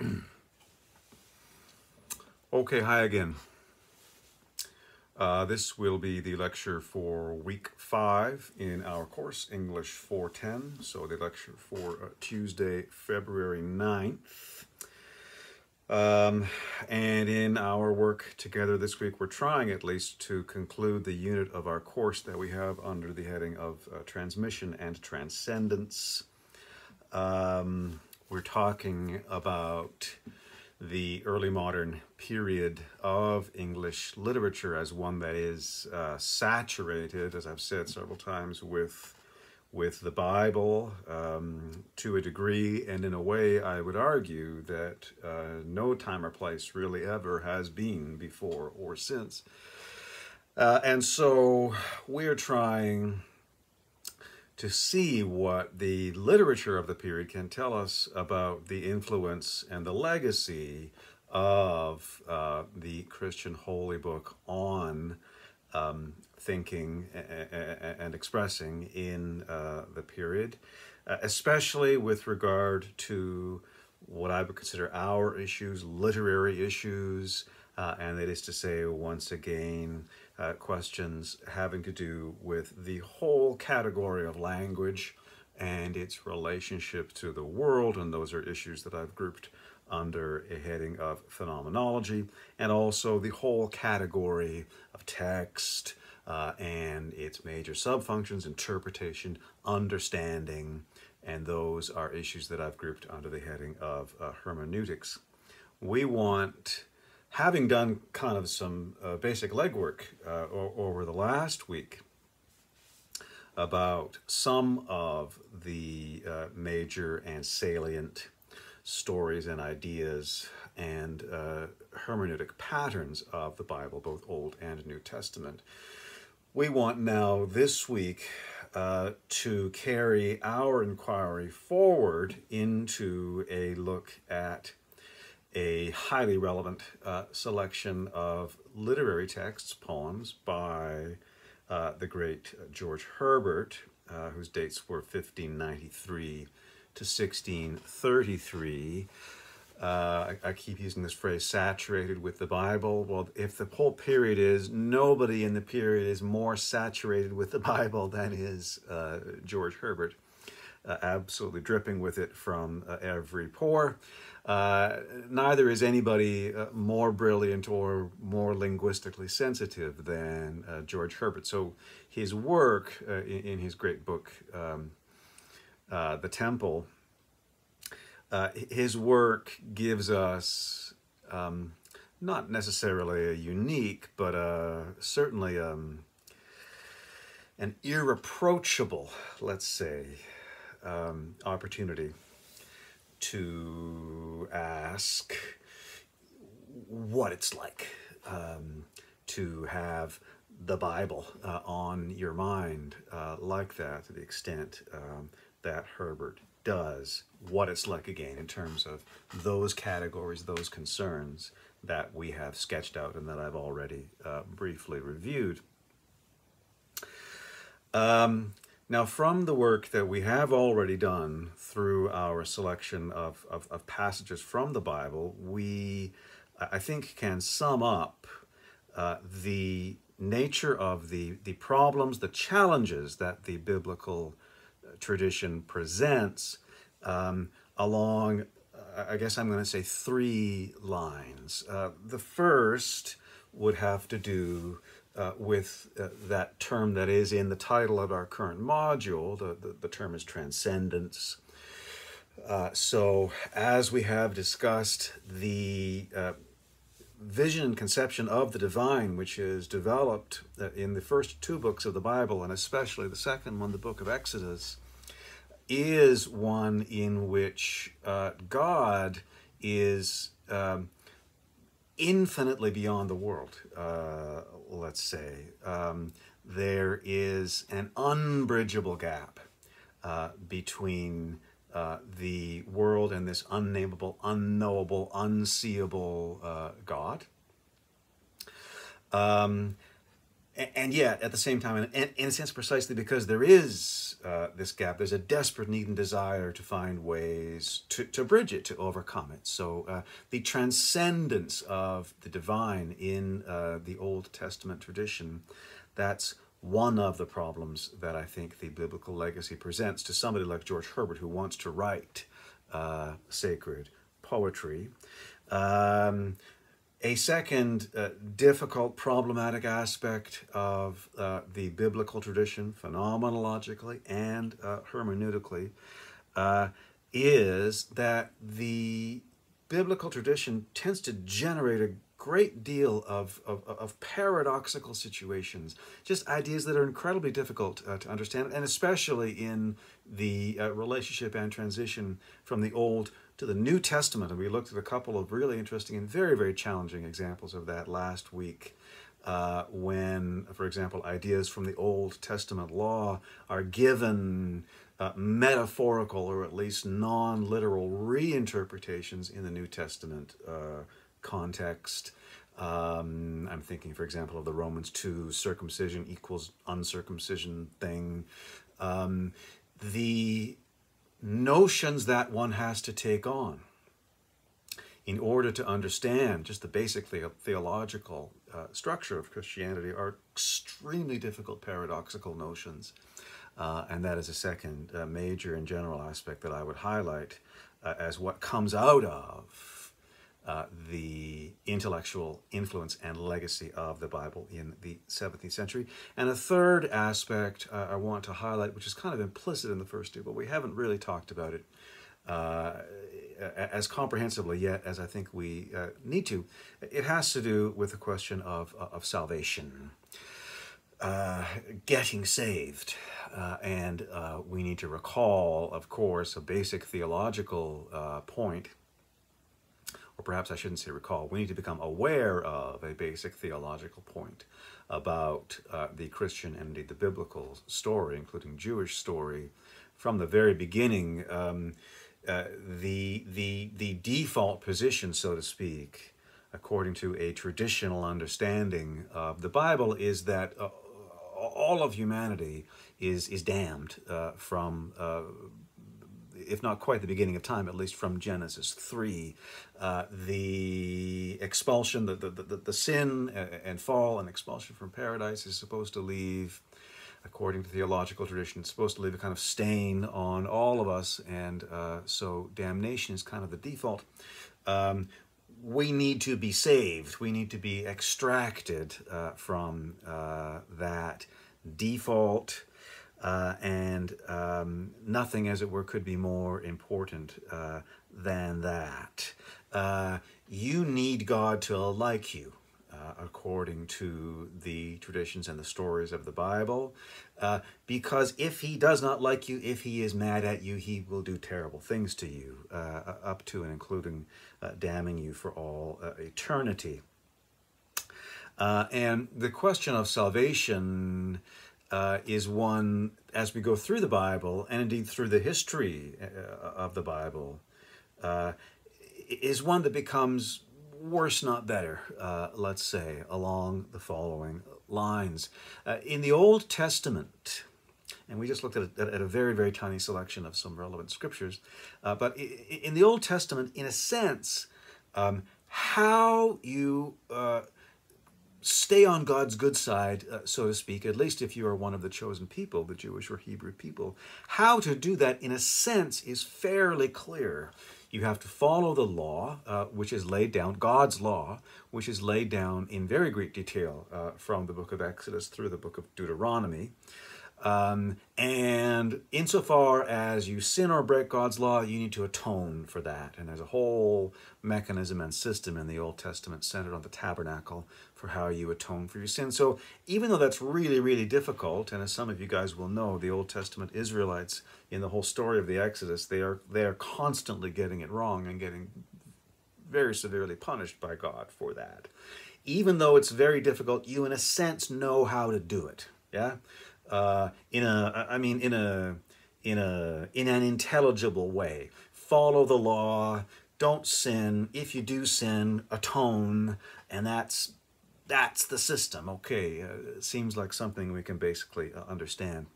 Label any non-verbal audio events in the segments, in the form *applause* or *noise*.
*clears throat* Okay, hi again. Uh, this will be the lecture for week five in our course, English 410. So the lecture for uh, Tuesday, February 9th. Um, and in our work together this week, we're trying at least to conclude the unit of our course that we have under the heading of uh, Transmission and Transcendence. Um, we're talking about the early modern period of English literature as one that is uh, saturated, as I've said several times, with with the Bible um, to a degree, and in a way, I would argue that uh, no time or place really ever has been before or since. Uh, and so we're trying to see what the literature of the period can tell us about the influence and the legacy of uh, the Christian holy book on um, thinking and expressing in uh, the period, uh, especially with regard to what I would consider our issues, literary issues, uh, and that is to say, once again, uh, questions having to do with the whole category of language and its relationship to the world, and those are issues that I've grouped under a heading of phenomenology, and also the whole category of text uh, and its major subfunctions, interpretation, understanding, and those are issues that I've grouped under the heading of uh, hermeneutics. We want having done kind of some uh, basic legwork uh, over the last week about some of the uh, major and salient stories and ideas and uh, hermeneutic patterns of the Bible, both Old and New Testament. We want now this week uh, to carry our inquiry forward into a look at a highly relevant uh, selection of literary texts, poems by uh, the great George Herbert, uh, whose dates were 1593 to 1633. Uh, I, I, keep using this phrase, saturated with the Bible. Well, if the whole period is, nobody in the period is more saturated with the Bible than is uh, George Herbert. Uh, absolutely dripping with it from every pore. Uh, neither is anybody uh, more brilliant or more linguistically sensitive than uh, George Herbert. So his work uh, in, in, his great book, um, uh, The Temple, his work gives us um, not necessarily a unique, but certainly um, an irreproachable, let's say, um, opportunity to ask what it's like um, to have the Bible uh, on your mind uh, like that to the extent um, that Herbert does, what it's like again in terms of those categories, those concerns that we have sketched out and that I've already uh, briefly reviewed. Um, now, from the work that we have already done through our selection of, of, of, passages from the Bible, we, I think, can sum up uh, the nature of the, the problems, the challenges that the biblical uh, tradition presents um, along, I guess I'm going to say, three lines. Uh, the first would have to do uh, with uh, that term that is in the title of our current module. The, the, the term is transcendence. Uh, so, as we have discussed, the uh, vision and conception of the divine, which is developed uh, in the first two books of the Bible, and especially the second one, the book of Exodus, is one in which uh, God is um, infinitely beyond the world, uh, let's say. Um, there is an unbridgeable gap uh, between uh, the world and this unnameable, unknowable, unseeable uh, God. Um, and yet at the same time, and in a sense, precisely because there is uh, this gap, there's a desperate need and desire to find ways to, to bridge it, to overcome it. So uh, the transcendence of the divine in uh, the Old Testament tradition, that's one of the problems that I think the biblical legacy presents to somebody like George Herbert who wants to write uh, sacred poetry. Um, a second uh, difficult, problematic aspect of uh, the biblical tradition, phenomenologically and uh, hermeneutically, uh, is that the biblical tradition tends to generate a great deal of, of, of paradoxical situations, just ideas that are incredibly difficult uh, to understand, and especially in the uh, relationship and transition from the Old to the New Testament. And we looked at a couple of really interesting and very, very challenging examples of that last week. Uh, when, for example, ideas from the Old Testament law are given uh, metaphorical or at least non literal reinterpretations in the New Testament uh, context. Um, I'm thinking, for example, of the Romans 2 circumcision equals uncircumcision thing. Um, the notions that one has to take on in order to understand just the basic the theological uh, structure of Christianity are extremely difficult paradoxical notions. Uh, and that is a second uh, major and general aspect that I would highlight uh, as what comes out of uh, the intellectual influence and legacy of the Bible in the 17th century. And a third aspect uh, I want to highlight, which is kind of implicit in the first two, but we haven't really talked about it uh, as comprehensively yet as I think we uh, need to. It has to do with the question of, uh, of salvation. Getting saved. And we need to recall, of course, a basic theological point or perhaps I shouldn't say recall, we need to become aware of a basic theological point about uh, the Christian and indeed the biblical story, including Jewish story, from the very beginning. Um, uh, the the the default position, so to speak, according to a traditional understanding of the Bible, is that uh, all of humanity is is damned uh, from uh, if not quite the beginning of time, at least from Genesis 3. Uh, the expulsion, the, the, the, the sin and fall and expulsion from paradise is supposed to leave, according to theological tradition, it's supposed to leave a kind of stain on all of us, and uh, so damnation is kind of the default. Um, we need to be saved. We need to be extracted uh, from uh, that default uh, and um, nothing, as it were, could be more important uh, than that. Uh, you need God to like you, uh, according to the traditions and the stories of the Bible, uh, because if He does not like you, if He is mad at you, He will do terrible things to you, uh, up to and including damning you for all eternity. and the question of salvation uh, is one, as we go through the Bible, and indeed through the history uh, of the Bible, uh, is one that becomes worse, not better, uh, let's say, along the following lines. Uh, in the Old Testament, and we just looked at a, at a very, very tiny selection of some relevant scriptures, uh, but in the Old Testament, in a sense, um, how you stay on God's good side, uh, so to speak, at least if you are one of the chosen people, the Jewish or Hebrew people. How to do that, in a sense, is fairly clear. You have to follow the law, uh, which is laid down, God's law, which is laid down in very great detail uh, from the book of Exodus through the book of Deuteronomy. Um, and insofar as you sin or break God's law, you need to atone for that. And there's a whole mechanism and system in the Old Testament centered on the tabernacle for how you atone for your sin. So even though that's really, really difficult, and as some of you guys will know, the Old Testament Israelites in the whole story of the Exodus, they are they are constantly getting it wrong and getting very severely punished by God for that. Even though it's very difficult, you in a sense know how to do it. Yeah uh, in a, I mean, in a, in a, in an intelligible way. Follow the law. Don't sin. If you do sin, atone, and that's that's the system. Okay, uh, it seems like something we can basically uh, understand.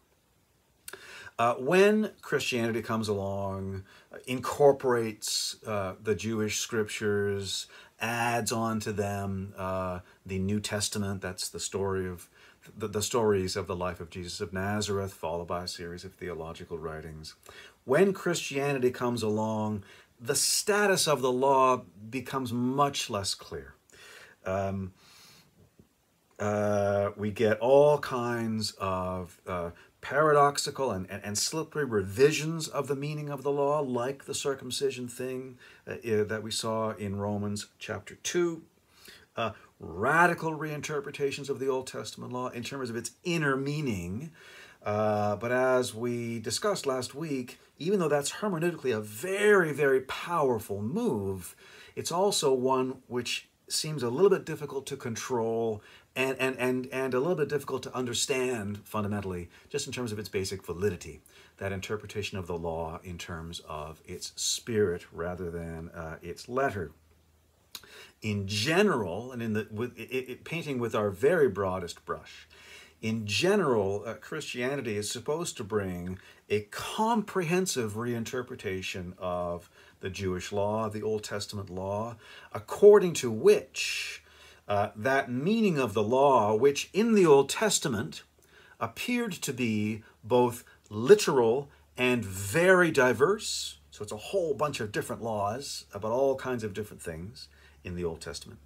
Uh, when Christianity comes along, uh, incorporates uh, the Jewish scriptures, adds on to them uh, the New Testament, that's the story of the, the stories of the life of Jesus of Nazareth, followed by a series of theological writings. When Christianity comes along, the status of the law becomes much less clear. Um, uh, we get all kinds of uh, paradoxical and, and, and, slippery revisions of the meaning of the law, like the circumcision thing uh, that we saw in Romans chapter 2. Radical reinterpretations of the Old Testament law in terms of its inner meaning. Uh, but as we discussed last week, even though that's hermeneutically a very, very powerful move, it's also one which seems a little bit difficult to control and, and, and, and a little bit difficult to understand fundamentally, just in terms of its basic validity. That interpretation of the law in terms of its spirit rather than uh, its letter. In general, and in the with, it, it, painting with our very broadest brush, in general, uh, Christianity is supposed to bring a comprehensive reinterpretation of the Jewish law, the Old Testament law, according to which uh, that meaning of the law, which in the Old Testament appeared to be both literal and very diverse. So it's a whole bunch of different laws about all kinds of different things in the Old Testament.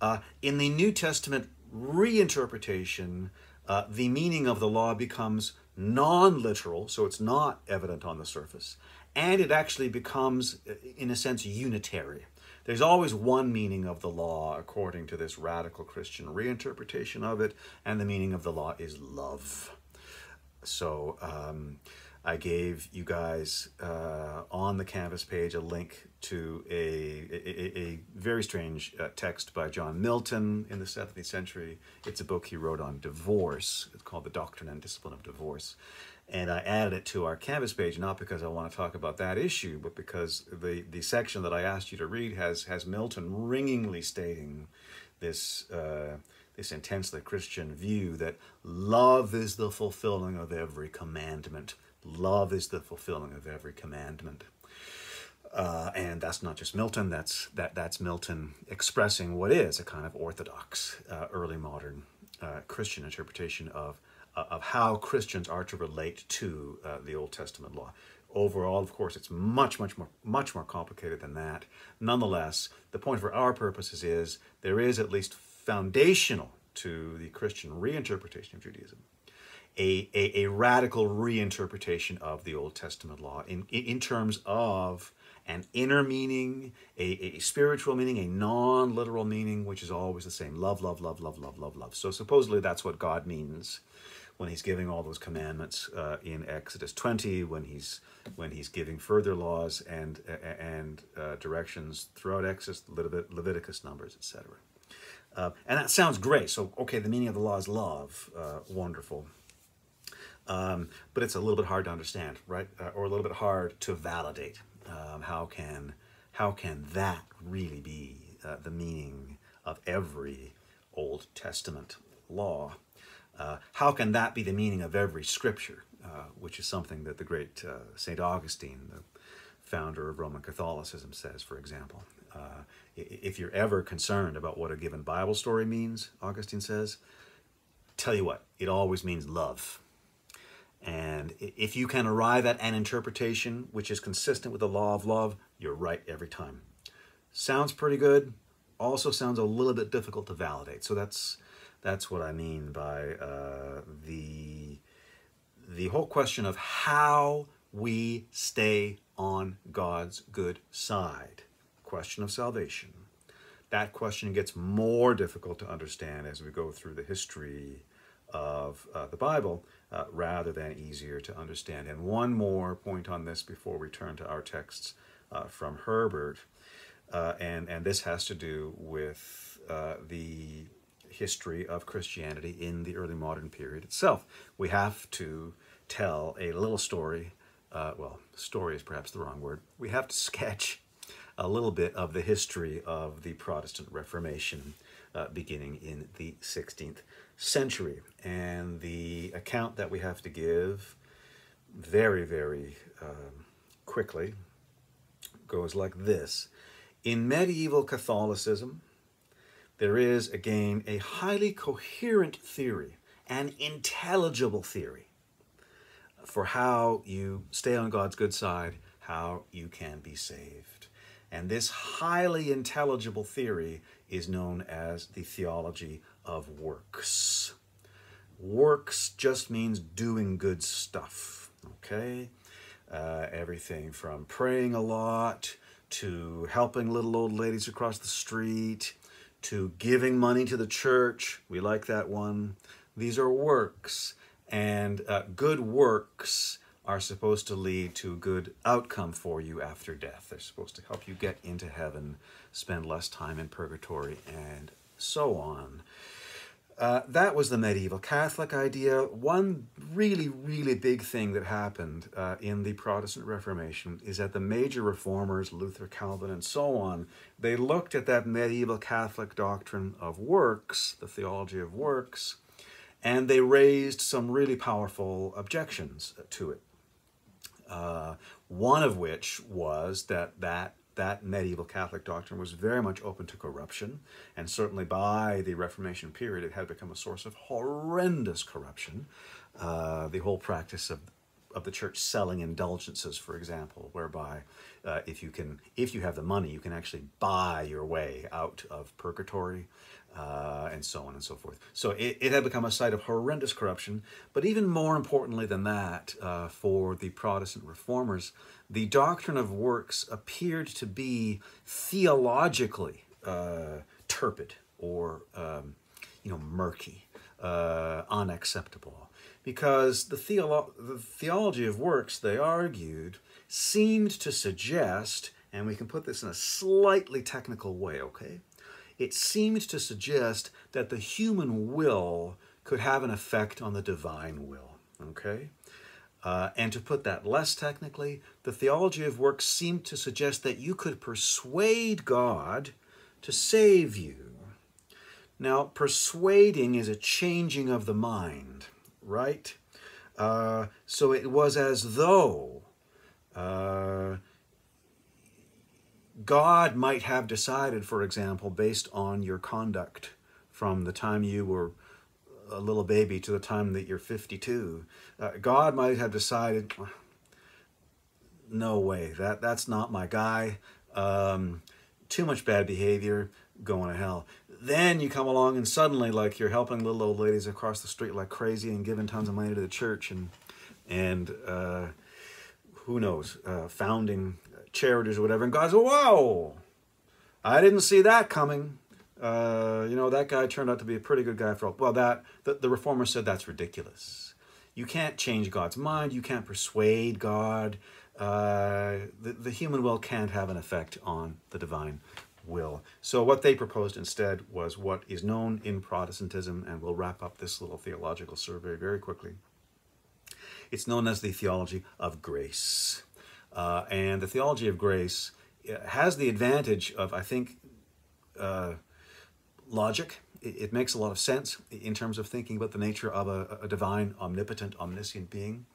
Uh, in the New Testament reinterpretation, uh, the meaning of the law becomes non literal, so it's not evident on the surface, and it actually becomes, uh, in a sense, unitary. There's always one meaning of the law according to this radical Christian reinterpretation of it, and the meaning of the law is love. So um, I gave you guys uh, on the Canvas page a link to a, a, a very strange uh, text by John Milton in the 17th century. It's a book he wrote on divorce. It's called The Doctrine and Discipline of Divorce. And I added it to our Canvas page, not because I want to talk about that issue, but because the, the section that I asked you to read has, has Milton ringingly stating this, uh, this intensely Christian view that love is the fulfilling of every commandment. Love is the fulfilling of every commandment. Uh, and that's not just Milton, that's, that, that's Milton expressing what is a kind of orthodox, uh, early modern uh, Christian interpretation of uh, of how Christians are to relate to uh, the Old Testament law. Overall, of course, it's much, much more, much more complicated than that. Nonetheless, the point for our purposes is there is at least foundational to the Christian reinterpretation of Judaism, a, a, a radical reinterpretation of the Old Testament law in, in terms of an inner meaning, a, a spiritual meaning, a non literal meaning, which is always the same love, love, love, love, love, love, love. So supposedly that's what God means when he's giving all those commandments uh, in Exodus 20, when he's when he's giving further laws and and uh, directions throughout Exodus, Levit- Leviticus, Numbers, etc. Uh, and that sounds great. So okay, the meaning of the law is love. Uh, wonderful. Um, but it's a little bit hard to understand, right? Uh, or a little bit hard to validate. Um, how can how can that really be uh, the meaning of every Old Testament law? Uh, how can that be the meaning of every scripture, uh, which is something that the great uh, St. Augustine, the founder of Roman Catholicism, says, for example. Uh, if you're ever concerned about what a given Bible story means, Augustine says, tell you what, it always means love. And if you can arrive at an interpretation which is consistent with the law of love, you're right every time. Sounds pretty good, also sounds a little bit difficult to validate. So that's that's what I mean by uh, the the whole question of how we stay on God's good side. Question of salvation. That question gets more difficult to understand as we go through the history of uh, the Bible uh, rather than easier to understand. And one more point on this before we turn to our texts uh, from Herbert, uh, and, and this has to do with uh, the history of Christianity in the early modern period itself. We have to tell a little story. Uh, well, story is perhaps the wrong word. We have to sketch a little bit of the history of the Protestant Reformation beginning in the 16th century. And the account that we have to give very, very um, quickly goes like this. In medieval Catholicism, there is again a highly coherent theory, an intelligible theory for how you stay on God's good side, how you can be saved. And this highly intelligible theory is known as the theology of works. Works just means doing good stuff, okay? Uh, everything from praying a lot to helping little old ladies across the street to giving money to the church. We like that one. These are works, and uh, good works are supposed to lead to a good outcome for you after death. They're supposed to help you get into heaven, spend less time in purgatory, and so on. Uh, that was the medieval Catholic idea. One really, really big thing that happened uh, in the Protestant Reformation is that the major reformers, Luther, Calvin, and so on, they looked at that medieval Catholic doctrine of works, the theology of works, and they raised some really powerful objections to it. Uh, one of which was that that that medieval Catholic doctrine was very much open to corruption, and certainly by the Reformation period, it had become a source of horrendous corruption. Uh, the whole practice of of the church selling indulgences, for example, whereby uh, if you can, if you have the money, you can actually buy your way out of purgatory uh, and so on and so forth. So it, it had become a site of horrendous corruption. But even more importantly than that, uh, for the Protestant reformers, the doctrine of works appeared to be theologically uh, turpid or um, you know murky, uh, unacceptable, because the, theolo- the theology of works, they argued, seemed to suggest, and we can put this in a slightly technical way, okay? It seemed to suggest that the human will could have an effect on the divine will. Okay? Uh, and to put that less technically, the theology of works seemed to suggest that you could persuade God to save you. Now, persuading is a changing of the mind, right? Uh, so it was as though uh, God might have decided, for example, based on your conduct from the time you were a little baby to the time that you're 52, uh, God might have decided, no way, that, that's not my guy. Um, too much bad behavior, going to hell. Then you come along and suddenly, like, you're helping little old ladies across the street like crazy and giving tons of money to the church and, and uh, who knows, uh, founding charities or whatever. And God says, whoa, I didn't see that coming. Uh, you know, that guy turned out to be a pretty good guy for all. Well, that the, the reformer said that's ridiculous. You can't change God's mind. You can't persuade God. Uh, the, the human will can't have an effect on the divine will. So what they proposed instead was what is known in Protestantism, and we'll wrap up this little theological survey very quickly. It's known as the theology of grace. Uh, and the theology of grace uh, has the advantage of, I think, uh, logic. It, it, makes a lot of sense in terms of thinking about the nature of a, a divine, omnipotent, omniscient being.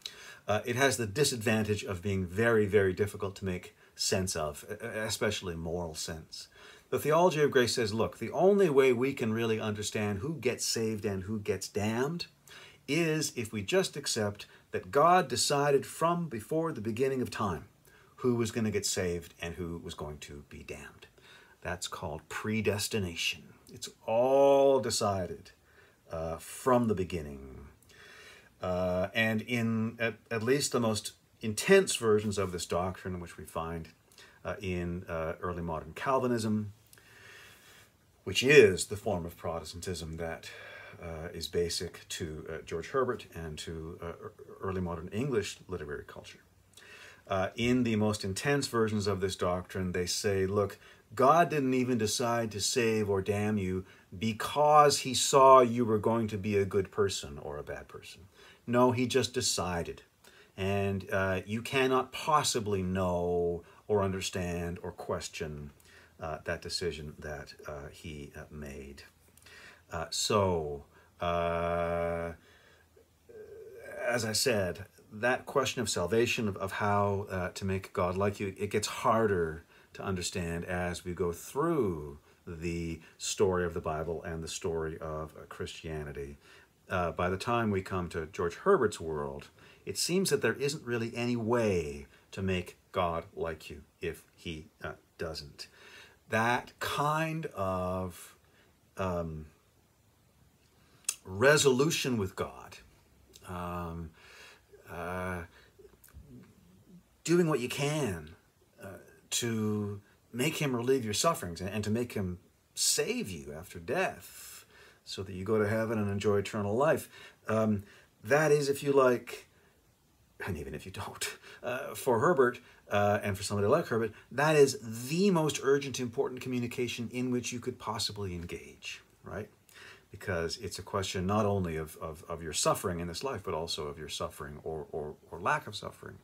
Uh, it has the disadvantage of being very, very difficult to make sense of, especially moral sense. The theology of grace says, look, the only way we can really understand who gets saved and who gets damned is if we just accept that God decided from before the beginning of time who was going to get saved and who was going to be damned. That's called predestination. It's all decided uh, from the beginning. Uh, and in at, at, least the most intense versions of this doctrine, which we find uh, in uh, early modern Calvinism, which is the form of Protestantism that is basic to uh, George Herbert and to uh, early modern English literary culture. Uh, in the most intense versions of this doctrine, they say, look, God didn't even decide to save or damn you because he saw you were going to be a good person or a bad person. No, he just decided. And uh, you cannot possibly know or understand or question uh, that decision that he made. Uh, so, uh, as I said, that question of salvation, of, of how uh, to make God like you, it gets harder to understand as we go through the story of the Bible and the story of uh, Christianity. Uh, by the time we come to George Herbert's world, it seems that there isn't really any way to make God like you if he uh, doesn't. That kind of um, resolution with God, um, uh, doing what you can uh, to make him relieve your sufferings and, and to make him save you after death so that you go to heaven and enjoy eternal life. Um, that is, if you like, and even if you don't, uh, for Herbert uh, and for somebody like Herbert, that is the most urgent, important communication in which you could possibly engage, right? Because it's a question not only of, of, of your suffering in this life, but also of your suffering or, or, or lack of suffering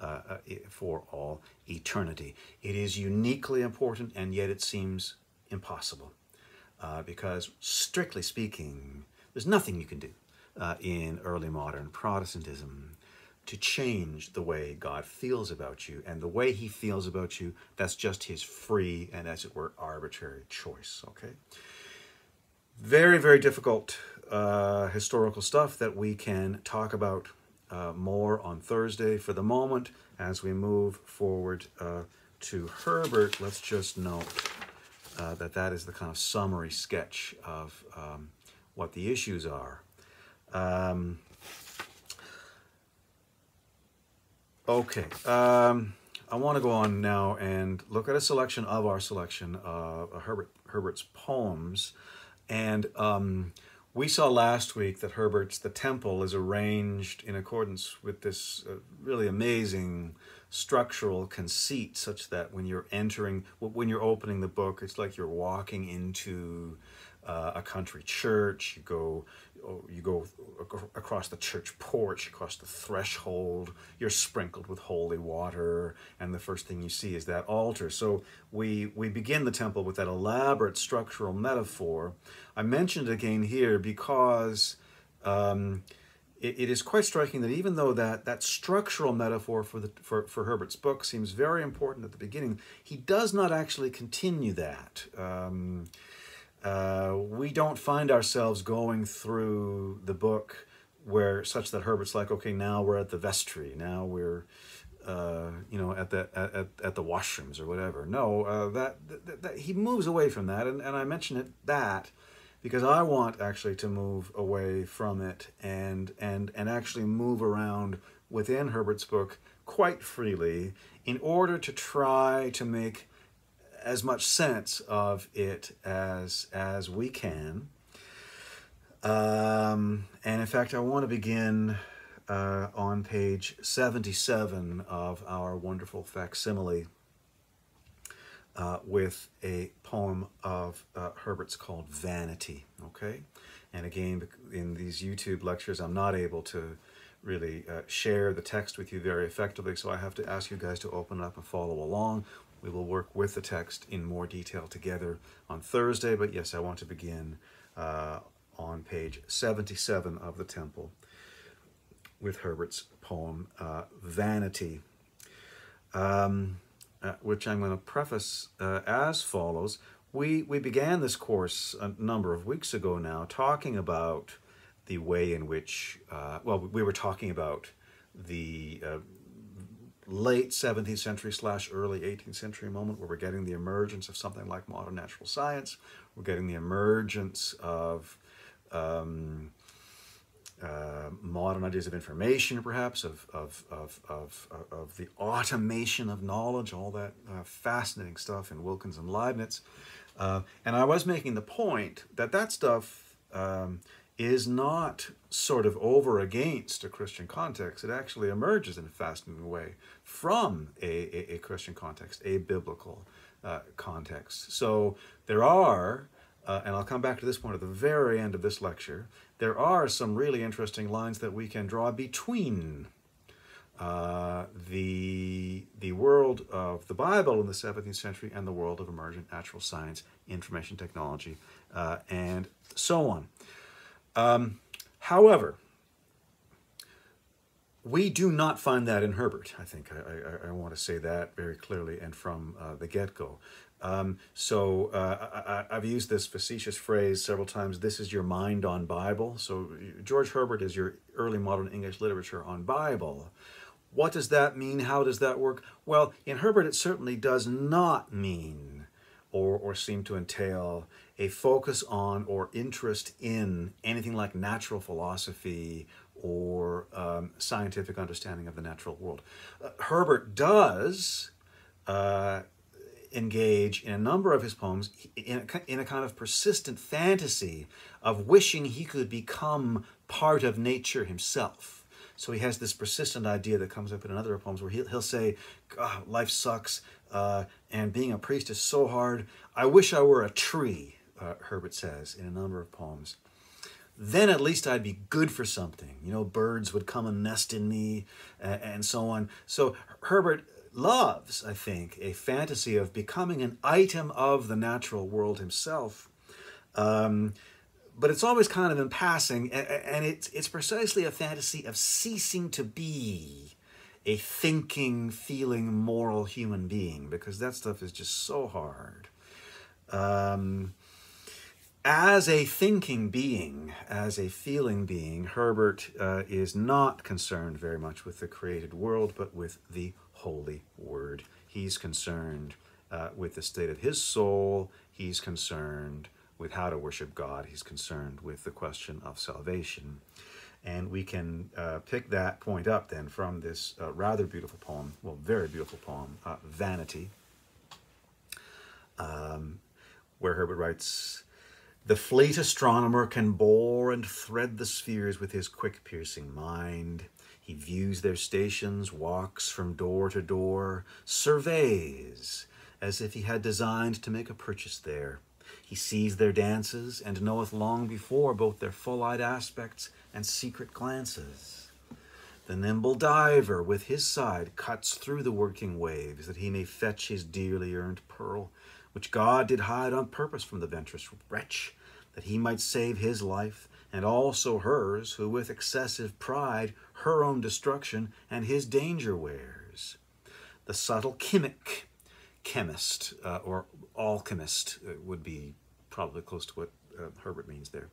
uh, uh for all eternity. It is uniquely important, and yet it seems impossible. Uh, because, strictly speaking, there's nothing you can do uh, in early modern Protestantism to change the way God feels about you. And the way he feels about you, that's just his free and, as it were, arbitrary choice, okay? Very, very difficult uh, historical stuff that we can talk about uh, more on Thursday. For the moment, as we move forward uh, to Herbert, let's just note uh, that that is the kind of summary sketch of um, what the issues are. Um, okay, um, I want to go on now and look at a selection of our selection of Herbert Herbert's poems, and um, we saw last week that Herbert's The Temple is arranged in accordance with this uh, really amazing structural conceit such that when you're entering, when you're opening the book, it's like you're walking into uh, a country church. You go, you go across the church porch, across the threshold. You're sprinkled with holy water, and the first thing you see is that altar. So we we begin the temple with that elaborate structural metaphor. I mentioned it again here because. Um, it, it is quite striking that even though that, that structural metaphor for, the, for, for Herbert's book seems very important at the beginning, he does not actually continue that. Um, uh, we don't find ourselves going through the book where such that Herbert's like, okay, now we're at the vestry, now we're, uh, you know, at the at, at the washrooms or whatever. No, uh, that, that, that, he moves away from that, and, and I mention it that because I want actually to move away from it and and and actually move around within Herbert's book quite freely in order to try to make as much sense of it as as we can. Um, and in fact, I want to begin uh, on page 77 of our wonderful facsimile uh, with a poem of uh, Herbert's called Vanity, okay? And again, in these YouTube lectures, I'm not able to really uh, share the text with you very effectively, so I have to ask you guys to open up and follow along. We will work with the text in more detail together on Thursday, but yes, I want to begin uh, on page 77 of the Temple with Herbert's poem, uh, Vanity. Um, uh, which I'm going to preface uh, as follows. We, we began this course a number of weeks ago now talking about the way in which, uh, well, we were talking about the uh, late 17th century slash early 18th century moment where we're getting the emergence of something like modern natural science. We're getting the emergence of um, uh, modern ideas of information, perhaps, of, of, of, of, of the automation of knowledge, all that uh, fascinating stuff in Wilkins and Leibniz. Uh, and I was making the point that that stuff um, is not sort of over against a Christian context. It actually emerges in a fascinating way from a, a, a Christian context, a biblical uh, context. So there are, uh, and I'll come back to this point at the very end of this lecture, there are some really interesting lines that we can draw between uh, the the world of the Bible in the 17th century and the world of emergent natural science, information technology, uh, and so on. Um, however, we do not find that in Herbert. I think I, I, I want to say that very clearly and from uh, the get go. Um, so uh, I, have used this facetious phrase several times. This is your mind on Bible. So George Herbert is your early modern English literature on Bible. What does that mean? How does that work? Well, in Herbert, it certainly does not mean or, or seem to entail a focus on or interest in anything like natural philosophy or um, scientific understanding of the natural world. Uh, Herbert does uh, engage in a number of his poems in a, in a kind of persistent fantasy of wishing he could become part of nature himself. So he has this persistent idea that comes up in another of poems where he'll, he'll say, life sucks, uh, and being a priest is so hard. I wish I were a tree, uh, Herbert says in a number of poems then at least I'd be good for something. You know, birds would come and nest in me and, and so on. So Herbert loves, I think, a fantasy of becoming an item of the natural world himself. Um, but it's always kind of in passing, and it's, it's precisely a fantasy of ceasing to be a thinking, feeling, moral human being, because that stuff is just so hard. Um, as a thinking being, as a feeling being, Herbert uh, is not concerned very much with the created world, but with the holy word. He's concerned uh, with the state of his soul. He's concerned with how to worship God. He's concerned with the question of salvation. And we can uh, pick that point up then from this uh, rather beautiful poem, well, very beautiful poem, uh, Vanity, um, where Herbert writes, the fleet astronomer can bore and thread the spheres with his quick piercing mind. He views their stations, walks from door to door, surveys, as if he had designed to make a purchase there. He sees their dances, and knoweth long before both their full-eyed aspects and secret glances. The nimble diver with his side cuts through the working waves, that he may fetch his dearly earned pearl, which God did hide on purpose from the venturous wretch, that he might save his life, and also hers, who with excessive pride her own destruction and his danger wears. The subtle chemic, chemist, uh, or alchemist uh, would be probably close to what uh, Herbert means there.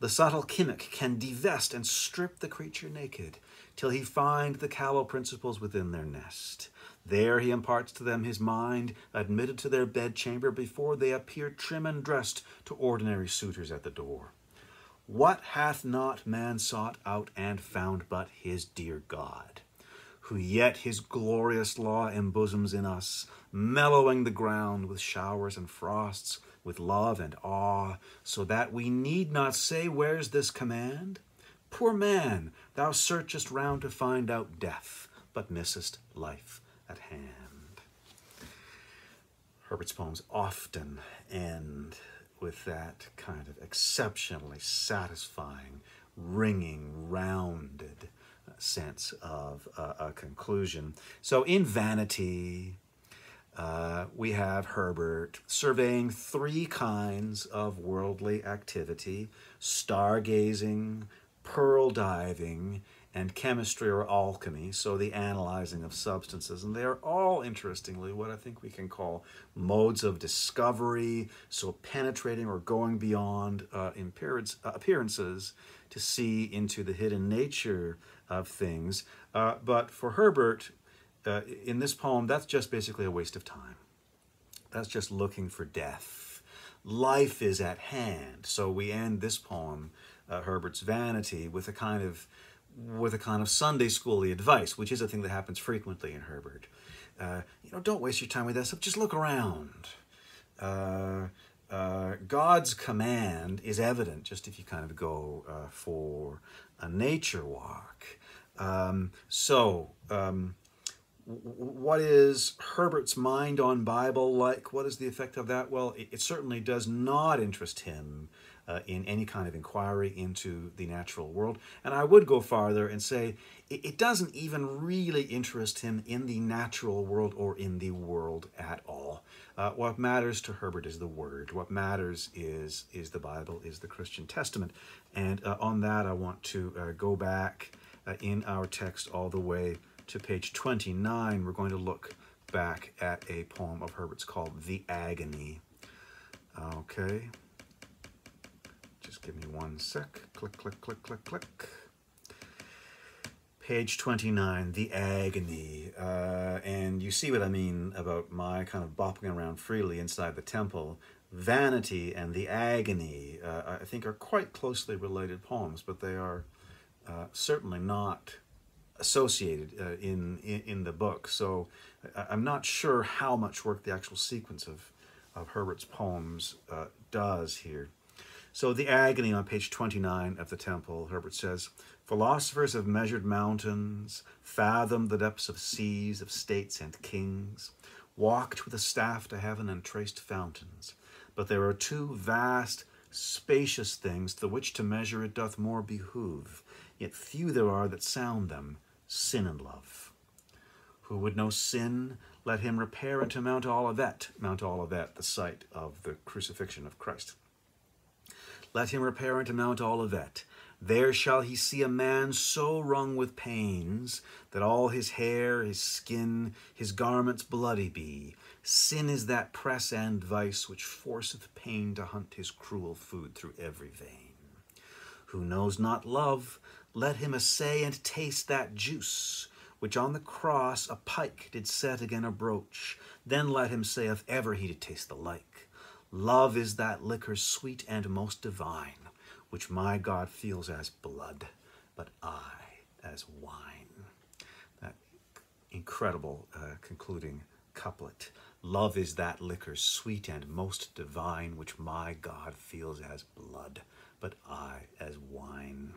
The subtle chemic can divest and strip the creature naked, till he find the callow principles within their nest. There he imparts to them his mind, admitted to their bedchamber before they appear trim and dressed to ordinary suitors at the door. What hath not man sought out and found but his dear God, who yet his glorious law embosoms in us, mellowing the ground with showers and frosts, with love and awe, so that we need not say, Where's this command? Poor man, thou searchest round to find out death, but missest life at hand. Herbert's poems often end with that kind of exceptionally satisfying, ringing, rounded sense of uh, a conclusion. So in Vanity, uh, we have Herbert surveying three kinds of worldly activity stargazing, pearl diving, and chemistry or alchemy, so the analyzing of substances. And they are all, interestingly, what I think we can call modes of discovery, so penetrating or going beyond uh, appearance, appearances to see into the hidden nature of things. Uh, but for Herbert, uh, in this poem, that's just basically a waste of time. That's just looking for death. Life is at hand. So we end this poem, uh, Herbert's Vanity, with a kind of with a kind of Sunday schooly advice, which is a thing that happens frequently in Herbert. Uh, you know, don't waste your time with that stuff. Just look around. Uh, uh, God's command is evident just if you kind of go uh, for a nature walk. Um, so, um, what is Herbert's mind on Bible like? What is the effect of that? Well, it, it certainly does not interest him uh, in any kind of inquiry into the natural world. And I would go farther and say it, it doesn't even really interest him in the natural world or in the world at all. Uh, what matters to Herbert is the Word. What matters is is the Bible, is the Christian Testament. And uh, on that, I want to uh, go back uh, in our text all the way to page 29. We're going to look back at a poem of Herbert's called The Agony. Okay. Just give me one sec. Click, click, click, click, click. Page 29, The Agony. Uh, and you see what I mean about my kind of bopping around freely inside the temple. Vanity and The Agony, uh, I think, are quite closely related poems, but they are uh, certainly not associated uh, in, in, in the book. So I'm not sure how much work the actual sequence of of Herbert's poems uh, does here. So the agony on page 29 of the temple, Herbert says, Philosophers have measured mountains, fathomed the depths of seas, of states and kings, walked with a staff to heaven and traced fountains. But there are two vast, spacious things, the which to measure it doth more behoove, yet few there are that sound them, sin and love. Who would know sin, let him repair unto Mount Olivet, Mount Olivet, the site of the crucifixion of Christ. Let him repair unto Mount Olivet. There shall he see a man so wrung with pains that all his hair, his skin, his garments bloody be. Sin is that press and vice which forceth pain to hunt his cruel food through every vein. Who knows not love, let him assay and taste that juice which on the cross a pike did set again a broach. Then let him say if ever he did taste the like. Love is that liquor sweet and most divine, which my God feels as blood, but I as wine. That incredible uh, concluding couplet. Love is that liquor sweet and most divine, which my God feels as blood, but I as wine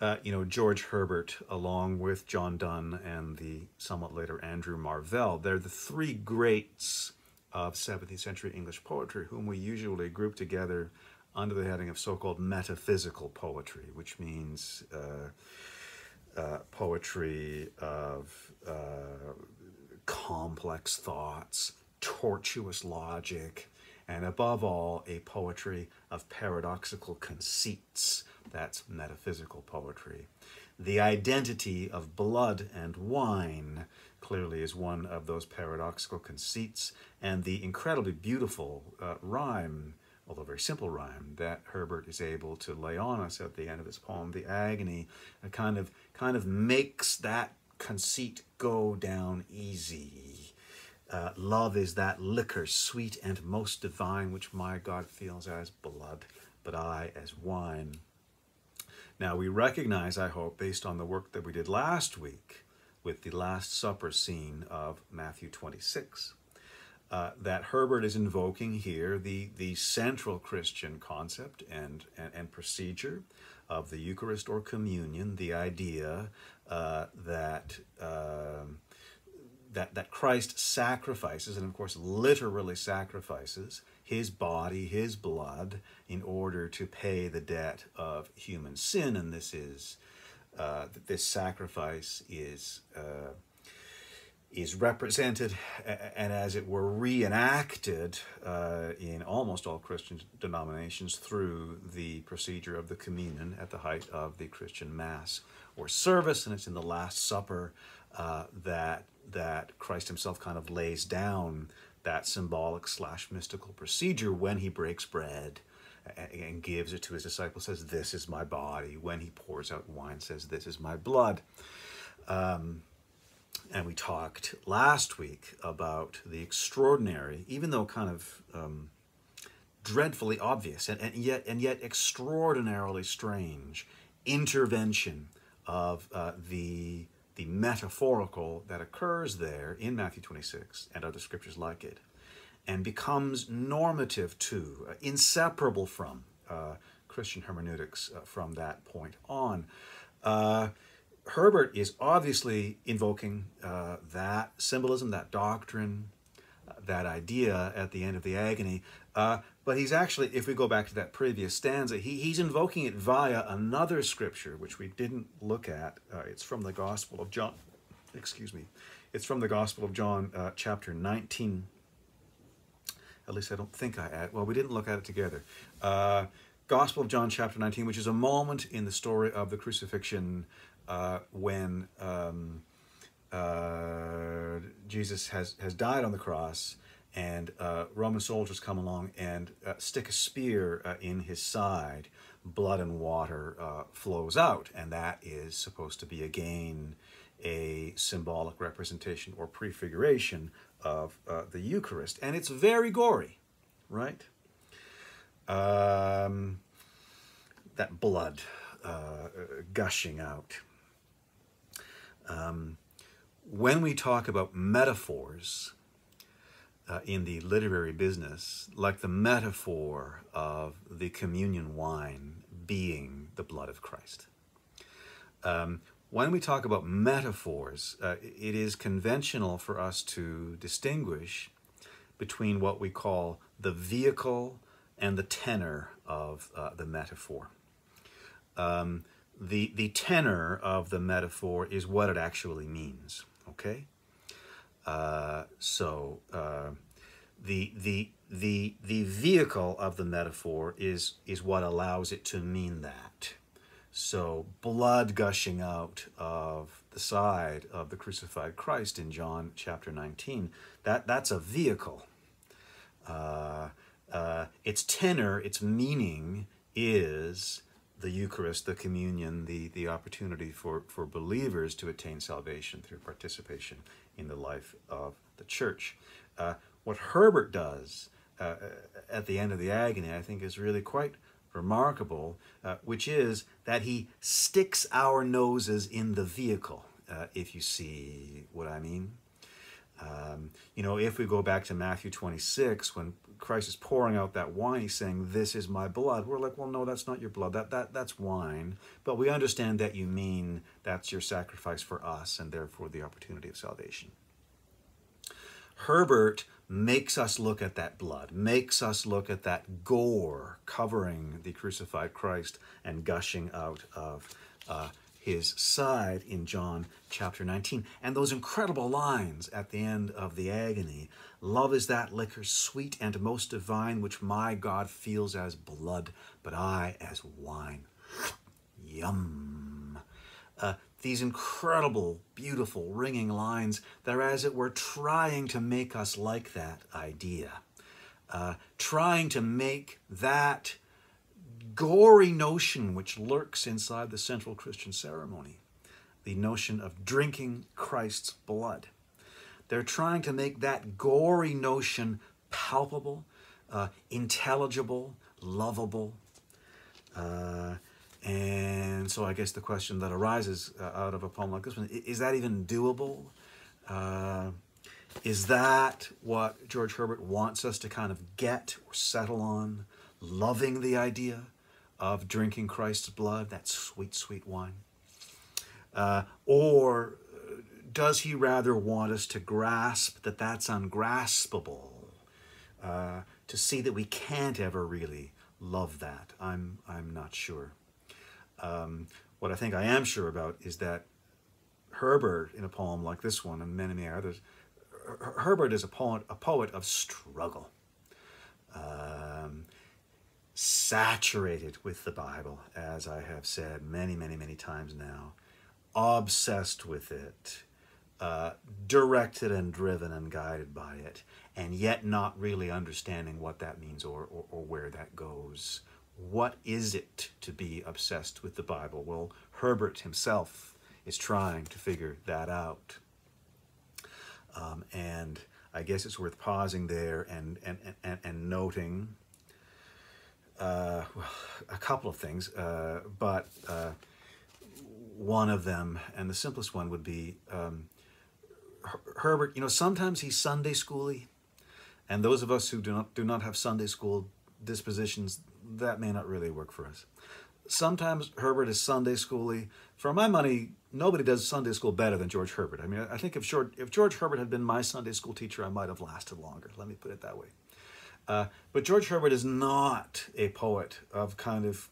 uh, you know, George Herbert, along with John Donne and the somewhat later Andrew Marvell, they're the three greats of 17th century English poetry, whom we usually group together under the heading of so called metaphysical poetry, which means uh, uh, poetry of uh, complex thoughts, tortuous logic, and above all, a poetry of paradoxical conceits that's metaphysical poetry. The identity of blood and wine clearly is one of those paradoxical conceits, and the incredibly beautiful uh, rhyme, although very simple rhyme, that Herbert is able to lay on us at the end of his poem, The Agony, kind of kind of makes that conceit go down easy. Uh, love is that liquor, sweet and most divine, which my God feels as blood, but I as wine. Now, we recognize, I hope, based on the work that we did last week with the Last Supper scene of Matthew 26, uh, that Herbert is invoking here the, the central Christian concept and, and, and procedure of the Eucharist or communion, the idea uh, that. Uh, that, that Christ sacrifices, and of course, literally sacrifices his body, his blood, in order to pay the debt of human sin. And this is uh, this sacrifice is uh, is represented and as it were reenacted uh, in almost all Christian denominations through the procedure of the communion at the height of the Christian Mass or service, and it's in the Last Supper uh, that that Christ Himself kind of lays down that symbolic slash mystical procedure when he breaks bread and gives it to his disciples says this is my body. When he pours out wine says this is my blood. Um, and we talked last week about the extraordinary even though kind of um, dreadfully obvious and, and yet and yet extraordinarily strange intervention of uh, the the metaphorical that occurs there in Matthew 26 and other scriptures like it, and becomes normative to, uh, inseparable from uh, Christian hermeneutics uh, from that point on. Uh, Herbert is obviously invoking uh, that symbolism, that doctrine, uh, that idea at the end of the agony. But he's actually, if we go back to that previous stanza, he, he's invoking it via another scripture, which we didn't look at. Uh, it's from the Gospel of John. Excuse me. It's from the Gospel of John, uh, chapter 19. At least I don't think I add. Well, we didn't look at it together. Uh, Gospel of John, chapter 19, which is a moment in the story of the crucifixion uh, when um, uh, Jesus has, has died on the cross and uh, Roman soldiers come along and uh, stick a spear uh, in his side. Blood and water uh, flows out, and that is supposed to be again a symbolic representation or prefiguration of uh, the Eucharist. And it's very gory, right? Um, that blood uh, gushing out. Um, when we talk about metaphors uh, in the literary business, like the metaphor of the communion wine being the blood of Christ, um, when we talk about metaphors, uh, it is conventional for us to distinguish between what we call the vehicle and the tenor of uh, the metaphor. Um, the, the tenor of the metaphor is what it actually means, okay? Uh, so uh, the, the, the, the vehicle of the metaphor is, is what allows it to mean that. So, blood gushing out of the side of the crucified Christ in John chapter 19, that, that's a vehicle. Uh, uh, its tenor, its meaning is the Eucharist, the communion, the, the opportunity for, for believers to attain salvation through participation in the life of the church. Uh, what Herbert does uh, at the end of the agony, I think, is really quite remarkable, uh, which is that he sticks our noses in the vehicle, uh, if you see what I mean. Um, you know, if we go back to Matthew 26, when Christ is pouring out that wine, he's saying, This is my blood. We're like, Well, no, that's not your blood. That, that, that's wine. But we understand that you mean that's your sacrifice for us and therefore the opportunity of salvation. Herbert makes us look at that blood, makes us look at that gore covering the crucified Christ and gushing out of uh, his side in John chapter 19. And those incredible lines at the end of the agony Love is that liquor, sweet and most divine, which my God feels as blood, but I as wine. Yum. Uh, these incredible, beautiful, ringing lines that are, as it were, trying to make us like that idea, uh, trying to make that gory notion which lurks inside the central Christian ceremony, the notion of drinking Christ's blood. They're trying to make that gory notion palpable, uh, intelligible, lovable. Uh, and so I guess the question that arises uh, out of a poem like this one is that even doable? Uh, is that what George Herbert wants us to kind of get or settle on? Loving the idea of drinking Christ's blood, that sweet, sweet wine? Uh, or does he rather want us to grasp that that's ungraspable? Uh, to see that we can't ever really love that? I'm, I'm not sure. Um, what I think I am sure about is that Herbert, in a poem like this one and many, many others, Herbert is a poet, a poet of struggle, um, saturated with the Bible, as I have said many, many, many times now, obsessed with it, uh, directed and driven and guided by it, and yet not really understanding what that means or, or, or where that goes. What is it to be obsessed with the Bible? Well, Herbert himself is trying to figure that out. Um, and I guess it's worth pausing there and, and, and, and noting uh, well, a couple of things, uh, but uh, one of them, and the simplest one, would be um, Herbert, you know, sometimes he's Sunday schooly, and those of us who do not do not have Sunday school dispositions, that may not really work for us. sometimes Herbert is Sunday schooly. For my money, nobody does Sunday school better than George Herbert. I mean, I think if George, if George Herbert had been my Sunday school teacher, I might have lasted longer. Let me put it that way. Uh, but George Herbert is not a poet of kind of,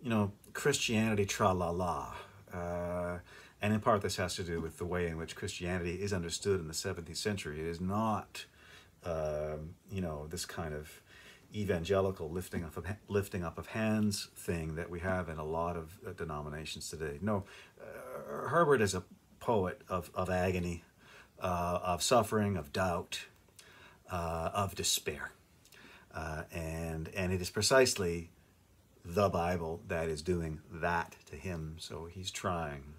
you know, Christianity tra la la. Uh, and in part, this has to do with the way in which Christianity is understood in the 17th century. It is not, um, you know, this kind of evangelical lifting up of lifting up of hands thing that we have in a lot of uh, denominations today. No, uh, Herbert is a poet of of agony, uh, of suffering, of doubt, uh, of despair, uh, and and it is precisely the Bible that is doing that to him. So he's trying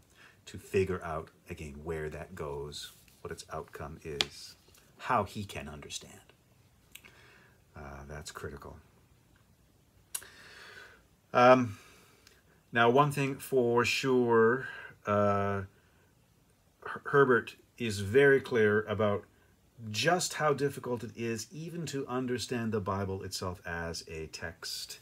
to figure out again where that goes, what its outcome is, how he can understand. Uh, that's critical. Um, now, one thing for sure, uh, Herbert is very clear about just how difficult it is even to understand the Bible itself as a text.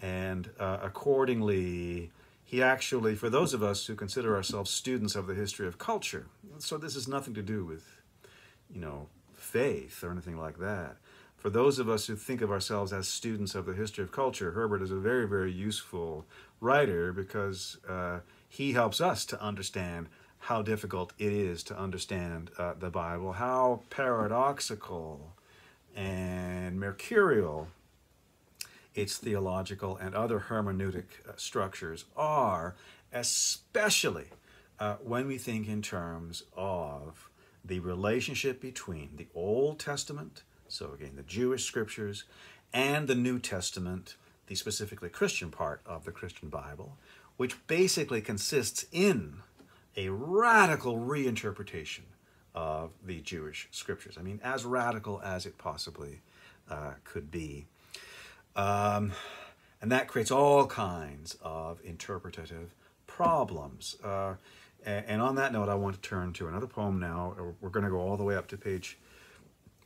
And uh, accordingly, he actually, for those of us who consider ourselves students of the history of culture, so this has nothing to do with, you know, faith or anything like that for those of us who think of ourselves as students of the history of culture, Herbert is a very, very useful writer because uh, he helps us to understand how difficult it is to understand uh, the Bible, how paradoxical and mercurial its theological and other hermeneutic uh, structures are, especially uh, when we think in terms of the relationship between the Old Testament so, again, the Jewish scriptures and the New Testament, the specifically Christian part of the Christian Bible, which basically consists in a radical reinterpretation of the Jewish scriptures. I mean, as radical as it possibly uh, could be. Um, and that creates all kinds of interpretative problems. Uh, and on that note, I want to turn to another poem now. We're going to go all the way up to page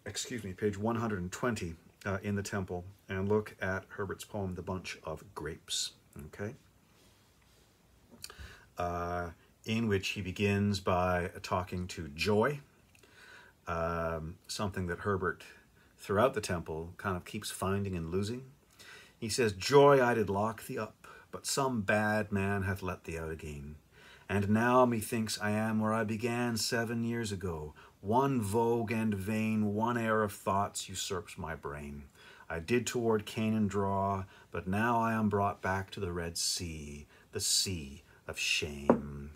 excuse me, page 120 uh, in the temple and look at Herbert's poem, The Bunch of Grapes, okay? In which he begins by talking to joy, um, something that Herbert, throughout the temple, kind of keeps finding and losing. He says, Joy I did lock thee up, but some bad man hath let thee out again. And now methinks I am where I began seven years ago, one vogue and vain, one air of thoughts usurps my brain. I did toward Canaan draw, but now I am brought back to the Red Sea, the sea of shame.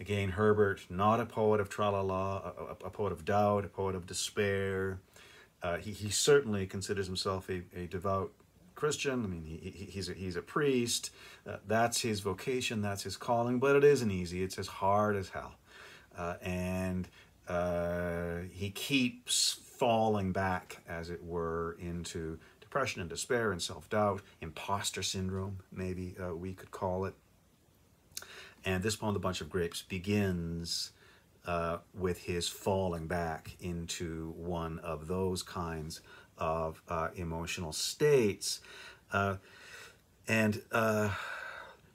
Again, Herbert, not a poet of tra-la-la, a, a, poet of doubt, a poet of despair. Uh, he, he certainly considers himself a, a devout Christian. I mean, he, he, he's, a, he's a priest. Uh, that's his vocation, that's his calling, but it isn't easy. It's as hard as hell. Uh, and uh, he keeps falling back, as it were, into depression and despair and self doubt, imposter syndrome, maybe uh, we could call it. And this poem, The Bunch of Grapes, begins uh, with his falling back into one of those kinds of uh, emotional states. Uh, and uh,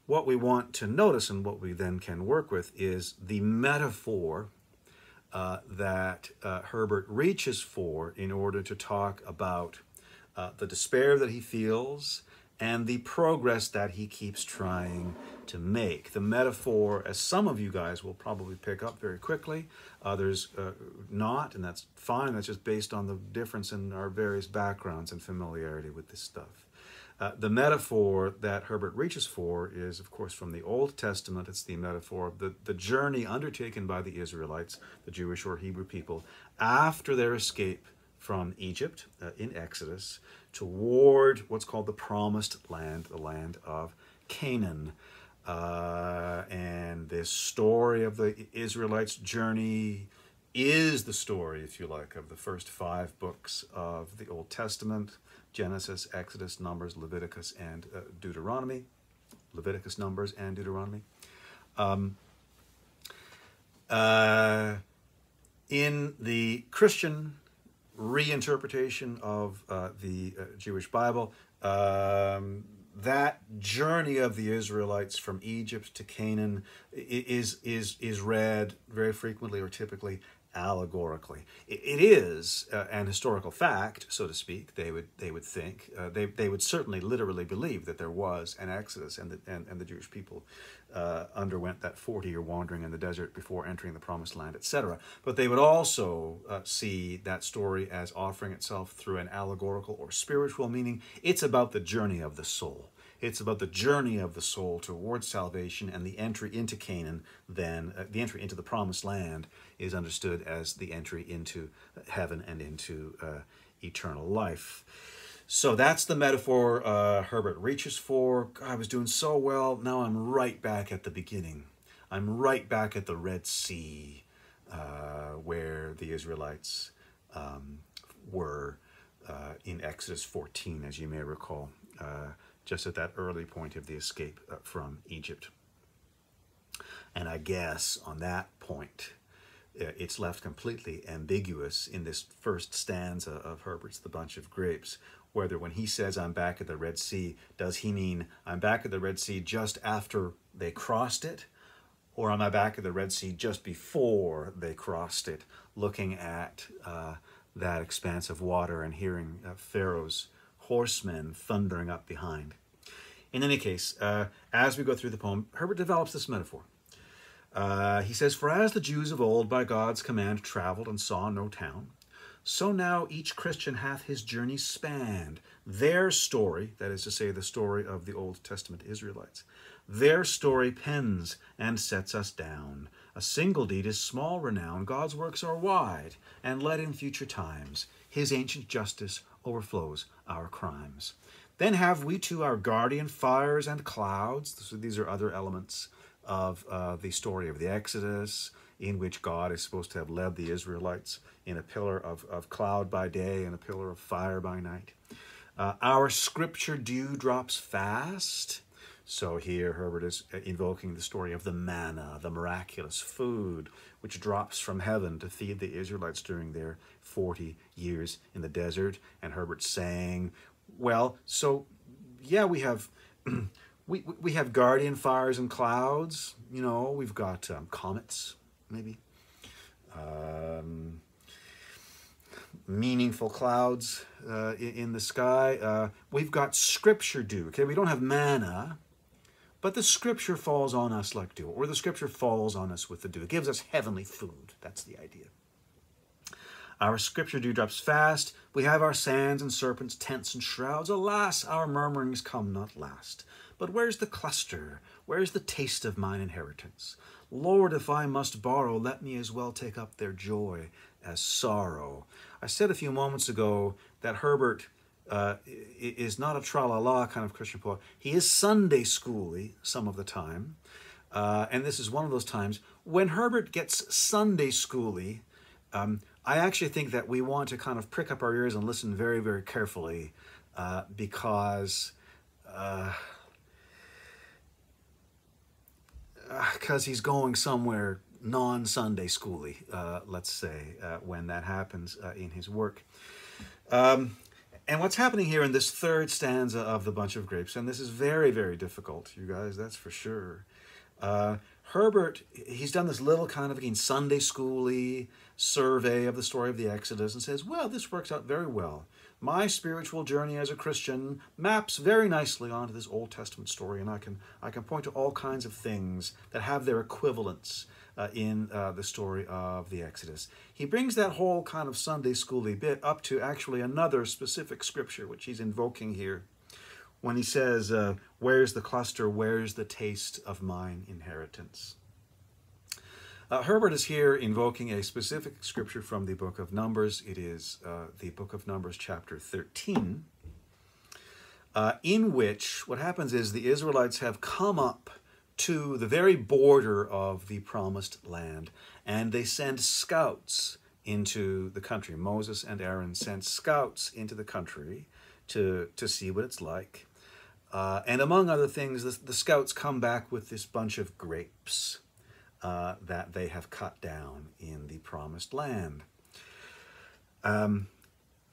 what we want to notice and what we then can work with is the metaphor uh, that uh, Herbert reaches for in order to talk about uh, the despair that he feels and the progress that he keeps trying to make. The metaphor, as some of you guys will probably pick up very quickly, others uh, not, and that's fine. That's just based on the difference in our various backgrounds and familiarity with this stuff. Uh, the metaphor that Herbert reaches for is, of course, from the Old Testament. It's the metaphor of the, the journey undertaken by the Israelites, the Jewish or Hebrew people, after their escape from Egypt uh, in Exodus toward what's called the Promised Land, the land of Canaan. Uh, and this story of the Israelites' journey is the story, if you like, of the first five books of the Old Testament. Genesis, Exodus, Numbers, Leviticus, and uh, Deuteronomy. Leviticus, Numbers, and Deuteronomy. Um, uh, in the Christian reinterpretation of uh, the uh, Jewish Bible, um, that journey of the Israelites from Egypt to Canaan is is is read very frequently or typically allegorically. It is uh, an historical fact, so to speak. They would they would think uh, they they would certainly literally believe that there was an exodus and the and, and the Jewish people uh, underwent that forty year wandering in the desert before entering the promised land, etc. But they would also uh, see that story as offering itself through an allegorical or spiritual meaning. It's about the journey of the soul. It's about the journey of the soul towards salvation and the entry into Canaan, then uh, the entry into the promised land is understood as the entry into heaven and into uh, eternal life. So that's the metaphor uh, Herbert reaches for. I was doing so well. Now I'm right back at the beginning. I'm right back at the Red Sea, uh, where the Israelites um, were uh, in Exodus 14, as you may recall. Uh, just at that early point of the escape uh, from Egypt. And I guess on that point, uh, it's left completely ambiguous in this first stanza of Herbert's The Bunch of Grapes, whether when he says, I'm back at the Red Sea, does he mean I'm back at the Red Sea just after they crossed it? Or am I back at the Red Sea just before they crossed it, looking at uh, that expanse of water and hearing uh, Pharaoh's horsemen thundering up behind. In any case, uh, as we go through the poem, Herbert develops this metaphor. Uh, he says, For as the Jews of old by God's command traveled and saw no town, so now each Christian hath his journey spanned. Their story, that is to say, the story of the Old Testament Israelites, their story pens and sets us down. A single deed is small renown. God's works are wide and let in future times. His ancient justice overflows our crimes. Then have we too our guardian fires and clouds. So these are other elements of uh, the story of the Exodus, in which God is supposed to have led the Israelites in a pillar of, of cloud by day and a pillar of fire by night. Uh, our scripture dew drops fast. So here Herbert is invoking the story of the manna, the miraculous food which drops from heaven to feed the Israelites during their 40 years in the desert. And Herbert saying, well, so yeah, we have *clears throat* we we have guardian fires and clouds. You know, we've got um, comets, maybe. Um, meaningful clouds uh, in, the sky. Uh, we've got scripture dew. Okay, we don't have manna, but the scripture falls on us like dew, or the scripture falls on us with the dew. It gives us heavenly food. That's the idea. Our scripture dewdrops fast. We have our sands and serpents, tents and shrouds. Alas, our murmurings come not last. But where's the cluster? Where's the taste of mine inheritance? Lord, if I must borrow, let me as well take up their joy as sorrow. I said a few moments ago that Herbert uh, is not a tra-la-la kind of Christian poet. He is Sunday schooly some of the time. Uh, and this is one of those times when Herbert gets Sunday schooly. Um, I actually think that we want to kind of prick up our ears and listen very, very carefully uh, because because uh, he's going somewhere non-Sunday schooly, uh, let's say, uh, when that happens uh, in his work. Um, and what's happening here in this third stanza of The Bunch of Grapes, and this is very, very difficult, you guys, that's for sure. Uh, Herbert, he's done this little kind of, again, Sunday schooly survey of the story of the Exodus and says, well, this works out very well. My spiritual journey as a Christian maps very nicely onto this Old Testament story, and I can, I can point to all kinds of things that have their equivalents uh, in uh, the story of the Exodus. He brings that whole kind of Sunday schooly bit up to actually another specific scripture, which he's invoking here when he says, uh, Where's the cluster? Where's the taste of mine inheritance? Uh, Herbert is here invoking a specific scripture from the book of Numbers. It is uh, the book of Numbers, chapter 13, uh, in which what happens is the Israelites have come up to the very border of the promised land and they send scouts into the country. Moses and Aaron sent scouts into the country to, to see what it's like. Uh, and among other things, the, the scouts come back with this bunch of grapes uh, that they have cut down in the promised land. Um,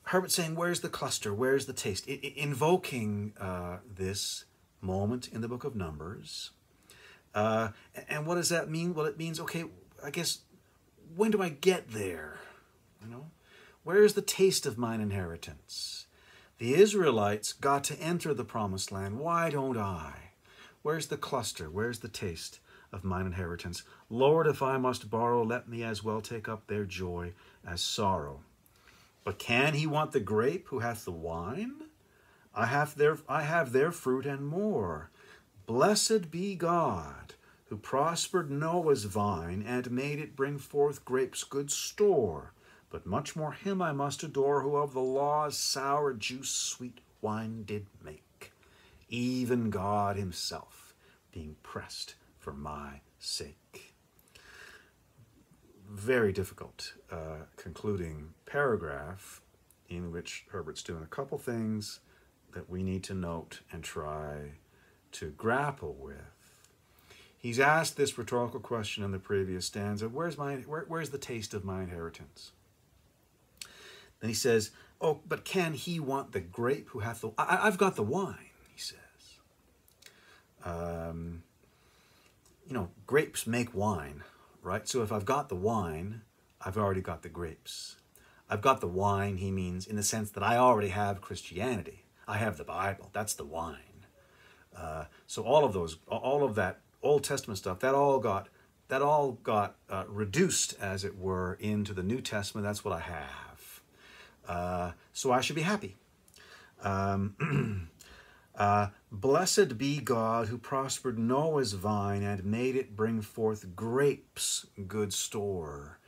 Herbert saying, Where's the cluster? Where's the taste? I, invoking uh, this moment in the book of Numbers. Uh, and what does that mean? Well, it means, okay, I guess, when do I get there? You know, where is the taste of mine inheritance? The Israelites got to enter the promised land. Why don't I? Where's the cluster? Where's the taste of mine inheritance? Lord, if I must borrow, let me as well take up their joy as sorrow. But can he want the grape who hath the wine? I have their, I have their fruit and more. Blessed be God, who prospered Noah's vine and made it bring forth grapes good store. But much more him I must adore, who of the law's sour juice sweet wine did make. Even God himself being pressed for my sake. Very difficult uh, concluding paragraph in which Herbert's doing a couple things that we need to note and try to grapple with. He's asked this rhetorical question in the previous stanza Where's, my, where, where's the taste of my inheritance? Then he says, Oh, but can he want the grape who hath the. I, have got the wine, he says. Um, you know, grapes make wine, right? So if I've got the wine, I've already got the grapes. I've got the wine, he means, in the sense that I already have Christianity. I have the Bible. That's the wine. Uh, so all of those, all of that Old Testament stuff, that all got that all got uh, reduced, as it were, into the New Testament. That's what I have. Uh, so I should be happy. Um, *clears throat* uh, Blessed be God who prospered Noah's vine and made it bring forth grapes, good store.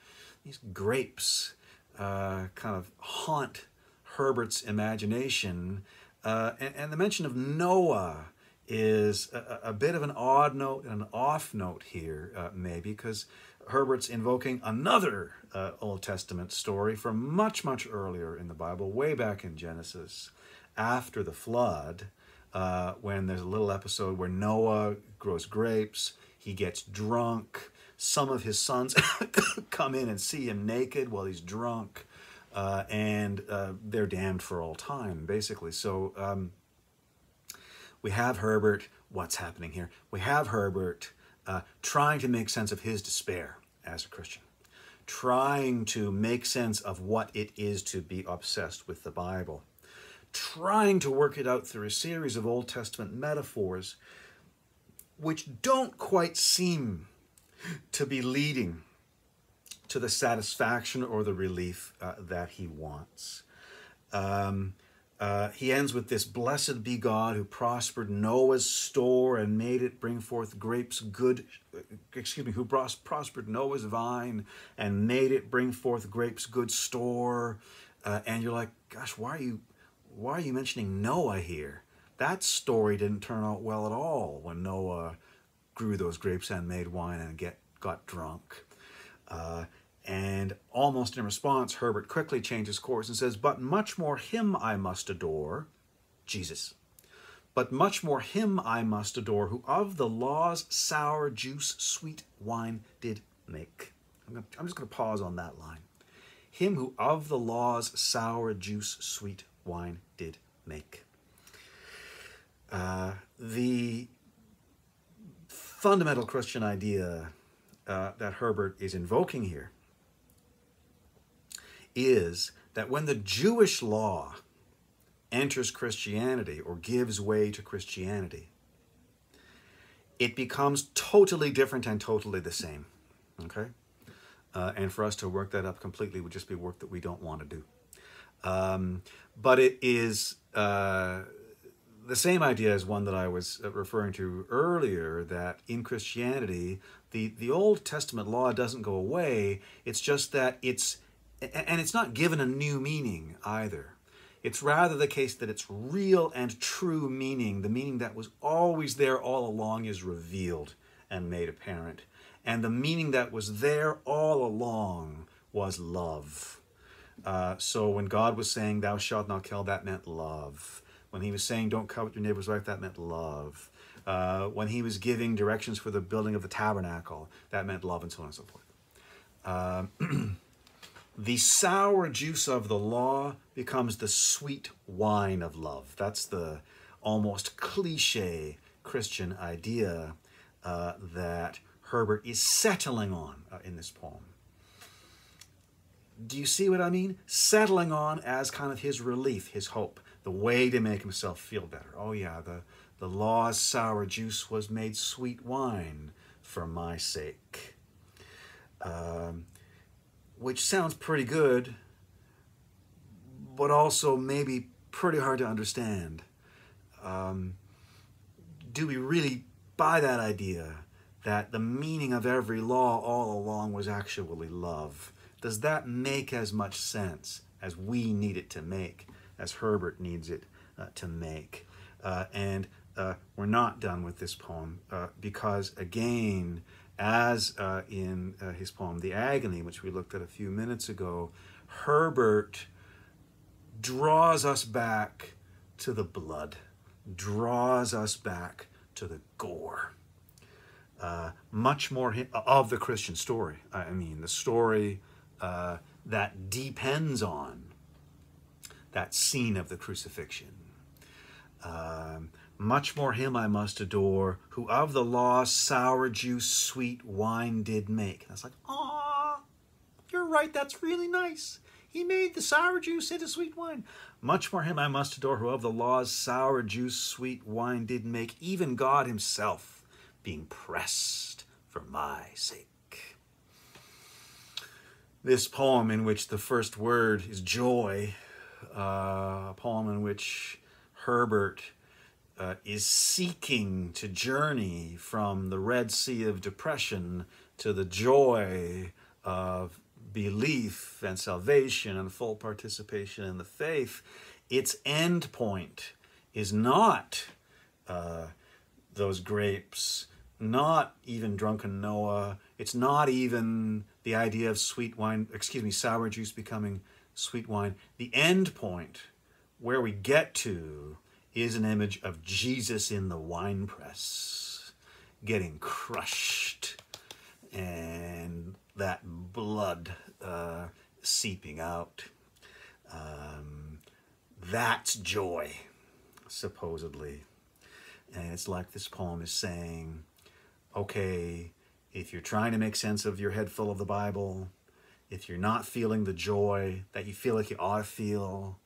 These grapes uh, kind of haunt Herbert's imagination. Uh, and, and the mention of Noah is a, a, bit of an odd note and an off note here, uh, maybe, because Herbert's invoking another uh, Old Testament story from much, much earlier in the Bible, way back in Genesis, after the flood, uh, when there's a little episode where Noah grows grapes, he gets drunk. Some of his sons *coughs* come in and see him naked while he's drunk, uh, and uh, they're damned for all time, basically. So, um, we have Herbert, what's happening here? We have Herbert uh, trying to make sense of his despair as a Christian, trying to make sense of what it is to be obsessed with the Bible, trying to work it out through a series of Old Testament metaphors which don't quite seem to be leading to the satisfaction or the relief uh, that he wants. Um, uh, he ends with this Blessed be God who prospered Noah's store and made it bring forth grapes good, excuse me, who prospered Noah's vine and made it bring forth grapes good store. Uh, and you're like, gosh, why are you, why are you mentioning Noah here? That story didn't turn out well at all when Noah grew those grapes and made wine and get got drunk. Uh, and almost in response, Herbert quickly changes course and says, But much more him I must adore, Jesus. But much more him I must adore, who of the law's sour juice sweet wine did make. I'm, gonna, I'm just going to pause on that line. Him who of the law's sour juice sweet wine make. Uh, the fundamental Christian idea uh, that Herbert is invoking here is that when the Jewish law enters Christianity or gives way to Christianity, it becomes totally different and totally the same. Okay? Uh, and for us to work that up completely would just be work that we don't want to do. Um, but it is uh, the same idea as one that I was uh, referring to earlier that in Christianity, the, the Old Testament law doesn't go away. It's just that it's and it's not given a new meaning either. It's rather the case that its real and true meaning, the meaning that was always there all along, is revealed and made apparent. And the meaning that was there all along was love. Uh, so when God was saying, Thou shalt not kill, that meant love. When he was saying, Don't covet your neighbor's wife, that meant love. Uh, when he was giving directions for the building of the tabernacle, that meant love, and so on and so forth. Um, *clears throat* the sour juice of the law becomes the sweet wine of love. That's the almost cliche Christian idea uh, that Herbert is settling on uh, in this poem. Do you see what I mean? Settling on as kind of his relief, his hope, the way to make himself feel better. Oh, yeah, the, the law's sour juice was made sweet wine for my sake. Um, which sounds pretty good, but also maybe pretty hard to understand. Um, do we really buy that idea that the meaning of every law all along was actually love? Does that make as much sense as we need it to make, as Herbert needs it uh, to make? Uh, and uh, we're not done with this poem uh, because, again, as uh, in uh, his poem The Agony, which we looked at a few minutes ago, Herbert draws us back to the blood, draws us back to the gore. Uh, much more of the Christian story. I mean, the story uh, that depends on that scene of the crucifixion. Um, much more him I must adore, who of the law sour juice sweet wine did make. And I was like, ah, you're right, that's really nice. He made the sour juice into sweet wine. Much more him I must adore, who of the law's sour juice sweet wine did make, even God himself being pressed for my sake. This poem, in which the first word is joy, uh, a poem in which Herbert uh, is seeking to journey from the Red Sea of depression to the joy of belief and salvation and full participation in the faith, its end point is not uh, those grapes, not even drunken Noah. It's not even the idea of sweet wine, excuse me, sour juice becoming sweet wine. The end point, where we get to, is an image of Jesus in the winepress getting crushed and that blood uh, seeping out. Um, that's joy, supposedly. And it's like this poem is saying, okay, if you're trying to make sense of your head full of the Bible, if you're not feeling the joy that you feel like you ought to feel,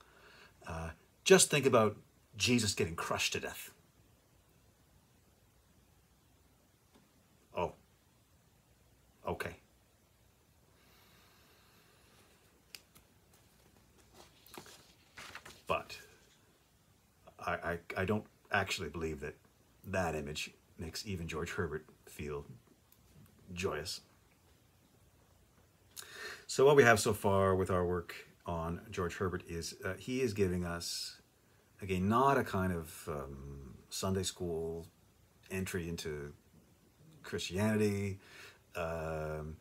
uh, just think about Jesus getting crushed to death. Oh, okay. But I, I, I don't actually believe that that image makes even George Herbert feel joyous. So what we have so far with our work on George Herbert is uh, he is giving us again, not a kind of um, Sunday school entry into Christianity. Um,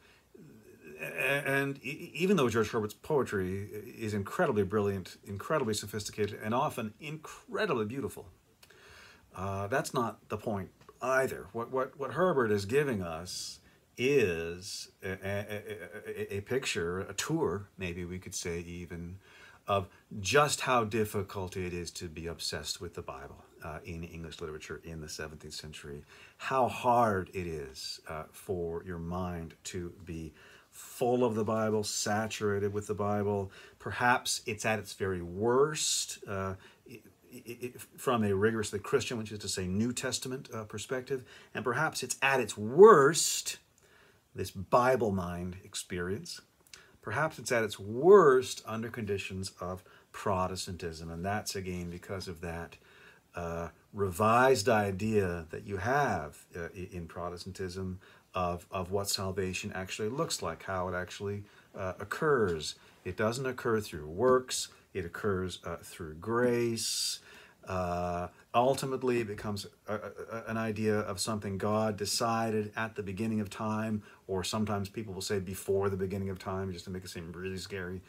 and even though George Herbert's poetry is incredibly brilliant, incredibly sophisticated, and often incredibly beautiful, uh, that's not the point either. What, what, what Herbert is giving us is a, a, a, picture, a tour, maybe we could say even, of just how difficult it is to be obsessed with the Bible uh, in English literature in the 17th century, how hard it is uh, for your mind to be full of the Bible, saturated with the Bible. Perhaps it's at its very worst uh, it, it, from a rigorously Christian, which is to say New Testament uh, perspective, and perhaps it's at its worst, this Bible mind experience Perhaps it's at its worst under conditions of Protestantism, and that's again because of that uh, revised idea that you have uh, in Protestantism of, of what salvation actually looks like, how it actually uh, occurs. It doesn't occur through works, it occurs uh, through grace. Ultimately, it becomes a, a, an idea of something God decided at the beginning of time, or sometimes people will say before the beginning of time, just to make it seem really scary.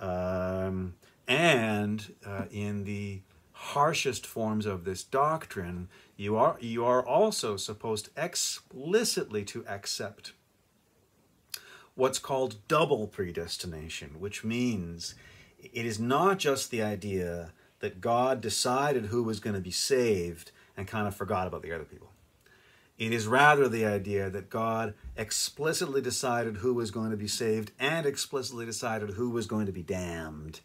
Um, and uh, in the harshest forms of this doctrine, you are you are also supposed explicitly to accept what's called double predestination, which means it is not just the idea that God decided who was going to be saved and kind of forgot about the other people. It is rather the idea that God explicitly decided who was going to be saved and explicitly decided who was going to be damned,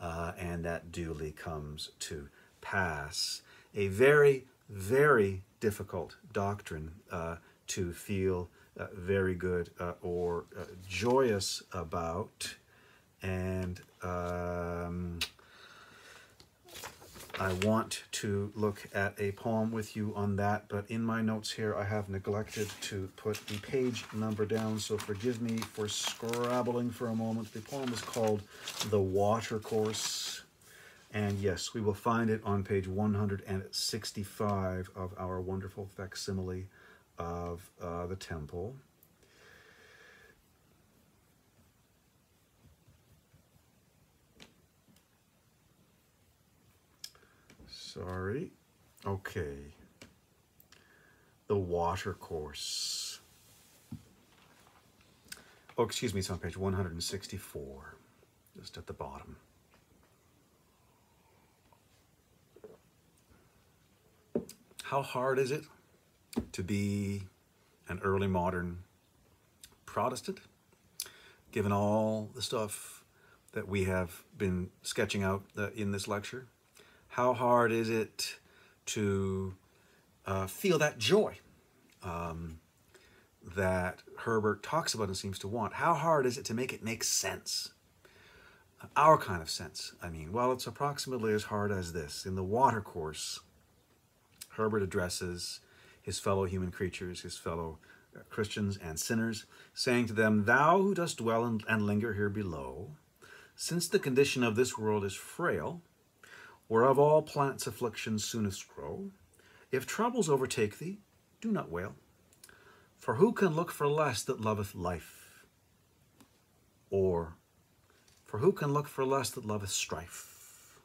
uh, and that duly comes to pass. A very, very difficult doctrine uh, to feel uh, very good uh, or uh, joyous about. And um, I want to look at a poem with you on that, but in my notes here I have neglected to put the page number down, so forgive me for scrabbling for a moment. The poem is called The Watercourse, and yes, we will find it on page 165 of our wonderful facsimile of uh, the temple. Sorry. Okay. The water course. Oh, excuse me, it's on page 164, just at the bottom. How hard is it to be an early modern Protestant, given all the stuff that we have been sketching out uh, in this lecture? How hard is it to uh, feel that joy um, that Herbert talks about and seems to want? How hard is it to make it make sense? Our kind of sense, I mean. Well, it's approximately as hard as this. In the water course, Herbert addresses his fellow human creatures, his fellow uh, Christians and sinners, saying to them, Thou who dost dwell and linger here below, since the condition of this world is frail, whereof all plants' afflictions soonest grow. If troubles overtake thee, do not wail. For who can look for less that loveth life? Or, for who can look for less that loveth strife?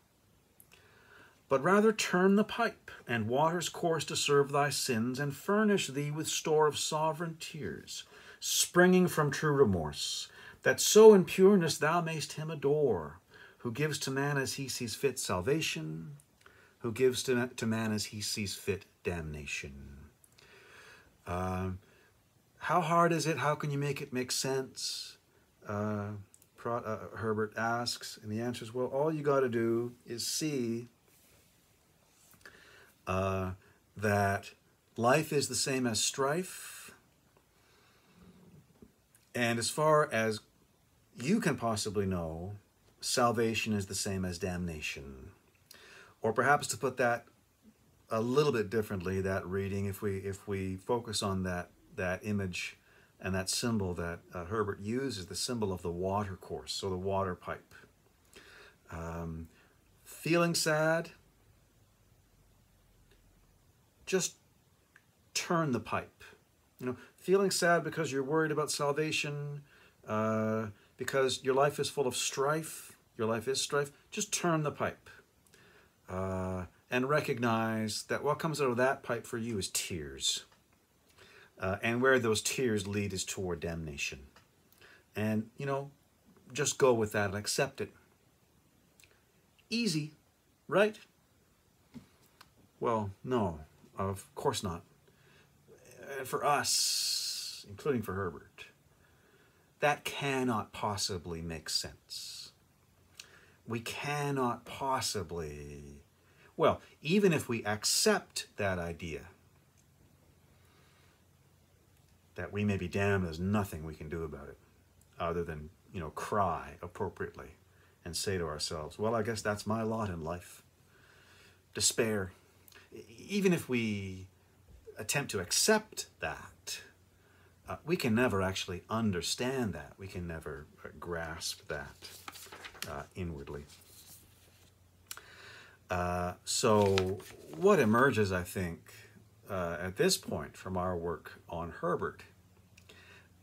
But rather turn the pipe, and water's course to serve thy sins, and furnish thee with store of sovereign tears, springing from true remorse, that so in pureness thou mayst him adore, who gives to man as he sees fit salvation, who gives to, to man as he sees fit damnation. Uh, how hard is it? How can you make it make sense? Uh, Pro, uh, Herbert asks, and the answer is, well, all you got to do is see uh, that life is the same as strife, and as far as you can possibly know, salvation is the same as damnation. Or perhaps to put that a little bit differently, that reading, if we if we focus on that that image and that symbol that uh, Herbert uses, the symbol of the water course, so the water pipe. Um, feeling sad, just turn the pipe. You know, feeling sad because you're worried about salvation, uh, because your life is full of strife, your life is strife, just turn the pipe uh, and recognize that what comes out of that pipe for you is tears. Uh, and where those tears lead is toward damnation. And, you know, just go with that and accept it. Easy, right? Well, no, of course not. For us, including for Herbert, that cannot possibly make sense we cannot possibly, well, even if we accept that idea, that we may be damned, there's nothing we can do about it other than, you know, cry appropriately and say to ourselves, well, I guess that's my lot in life. Despair. Even if we attempt to accept that, uh, we can never actually understand that. We can never uh, grasp that uh, inwardly. Uh, so, what emerges, I think, uh, at this point from our work on Herbert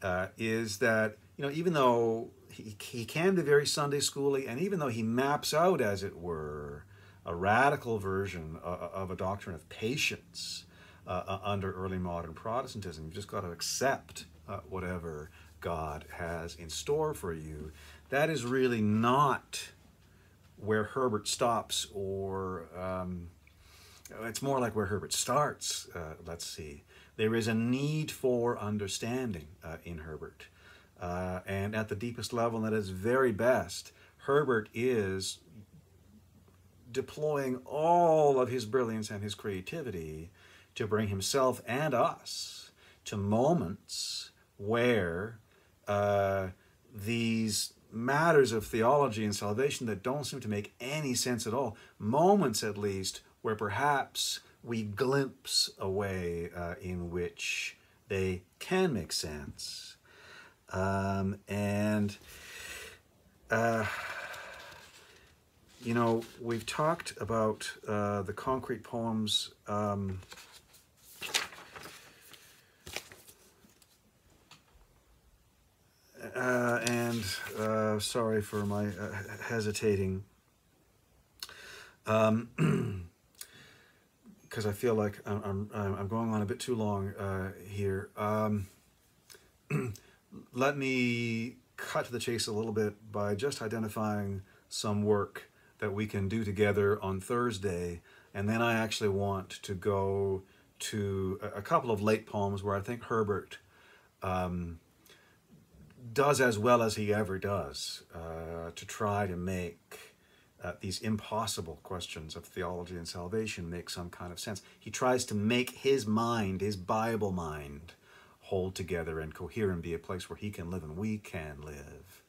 uh, is that, you know, even though he, he can be very Sunday schooly, and even though he maps out, as it were, a radical version uh, uh, of a doctrine of patience under early modern Protestantism, you've just got to accept whatever God has in store for you that is really not where Herbert stops, or um, it's more like where Herbert starts. Uh, let's see. There is a need for understanding uh, in Herbert. Uh, and at the deepest level, and at its very best, Herbert is deploying all of his brilliance and his creativity to bring himself and us to moments where uh, these matters of theology and salvation that don't seem to make any sense at all, moments at least where perhaps we glimpse a way uh, in which they can make sense. Um, and, uh, you know, we've talked about uh, the concrete poems. Um, uh, and uh, sorry for my uh, hesitating. Um, *clears throat* because I feel like I'm, I'm, I'm going on a bit too long uh, here. Um, *clears throat* let me cut to the chase a little bit by just identifying some work that we can do together on Thursday. And then I actually want to go to a, a couple of late poems where I think Herbert um, does as well as he ever does uh, to try to make uh, these impossible questions of theology and salvation make some kind of sense. He tries to make his mind, his Bible mind, hold together and cohere and be a place where he can live and we can live.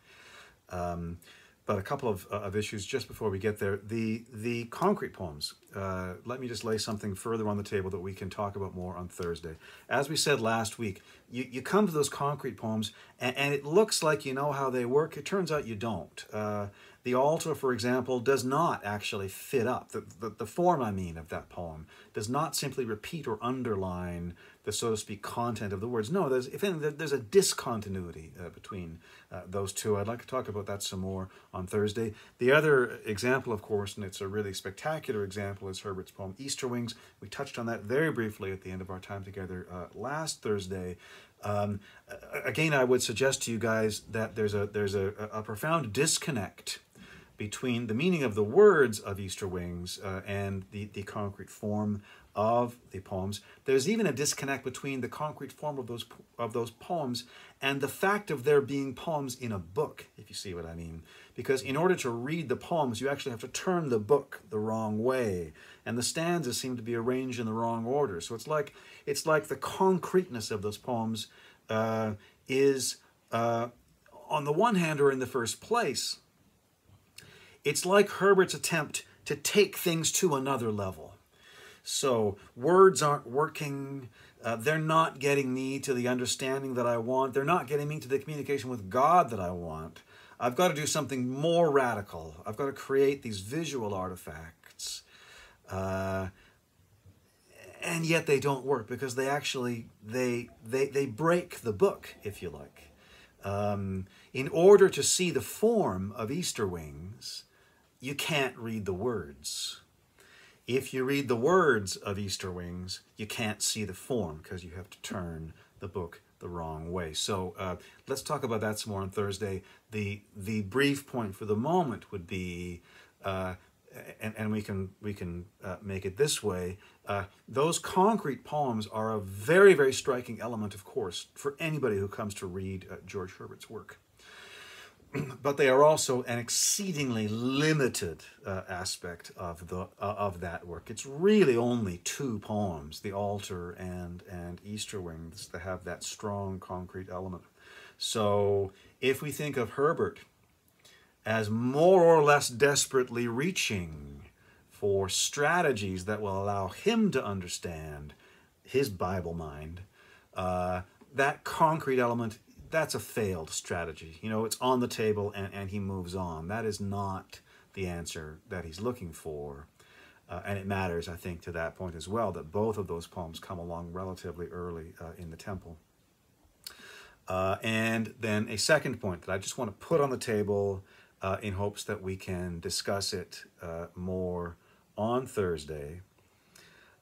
Um, but a couple of, uh, of issues just before we get there. The the concrete poems. Uh, let me just lay something further on the table that we can talk about more on Thursday. As we said last week, you, you come to those concrete poems and, and it looks like you know how they work. It turns out you don't. Uh, the altar, for example, does not actually fit up. The, the, the, form, I mean, of that poem does not simply repeat or underline the, so to speak, content of the words. No, there's, if anything, there's a discontinuity uh, between uh, those two. I'd like to talk about that some more on Thursday. The other example, of course, and it's a really spectacular example, is Herbert's poem Easter Wings. We touched on that very briefly at the end of our time together uh, last Thursday. Um, again, I would suggest to you guys that there's a there's a, a profound disconnect between the meaning of the words of Easter Wings uh, and the, the concrete form of the poems. There's even a disconnect between the concrete form of those of those poems and the fact of there being poems in a book, if you see what I mean. Because in order to read the poems, you actually have to turn the book the wrong way, and the stanzas seem to be arranged in the wrong order. So it's like it's like the concreteness of those poems uh, is, uh, on the one hand, or in the first place, it's like Herbert's attempt to take things to another level. So words aren't working. Uh, they're not getting me to the understanding that I want. They're not getting me to the communication with God that I want. I've got to do something more radical. I've got to create these visual artifacts. Uh, and yet they don't work because they actually they they they break the book if you like um, in order to see the form of easter wings you can't read the words. If you read the words of Easter Wings, you can't see the form because you have to turn the book the wrong way. So uh, let's talk about that some more on Thursday. The the brief point for the moment would be, uh, and, and we can we can uh, make it this way. Uh, those concrete poems are a very very striking element, of course, for anybody who comes to read uh, George Herbert's work. *clears throat* but they are also an exceedingly limited uh, aspect of the uh, of that work. It's really only two poems, the altar and and Easter Wings, that have that strong concrete element. So if we think of Herbert as more or less desperately reaching for strategies that will allow him to understand his Bible mind, uh, that concrete element that's a failed strategy. You know, it's on the table and, and he moves on. That is not the answer that he's looking for. Uh, and it matters, I think, to that point as well, that both of those poems come along relatively early uh, in the temple. Uh, and then a second point that I just want to put on the table uh, in hopes that we can discuss it uh, more on Thursday.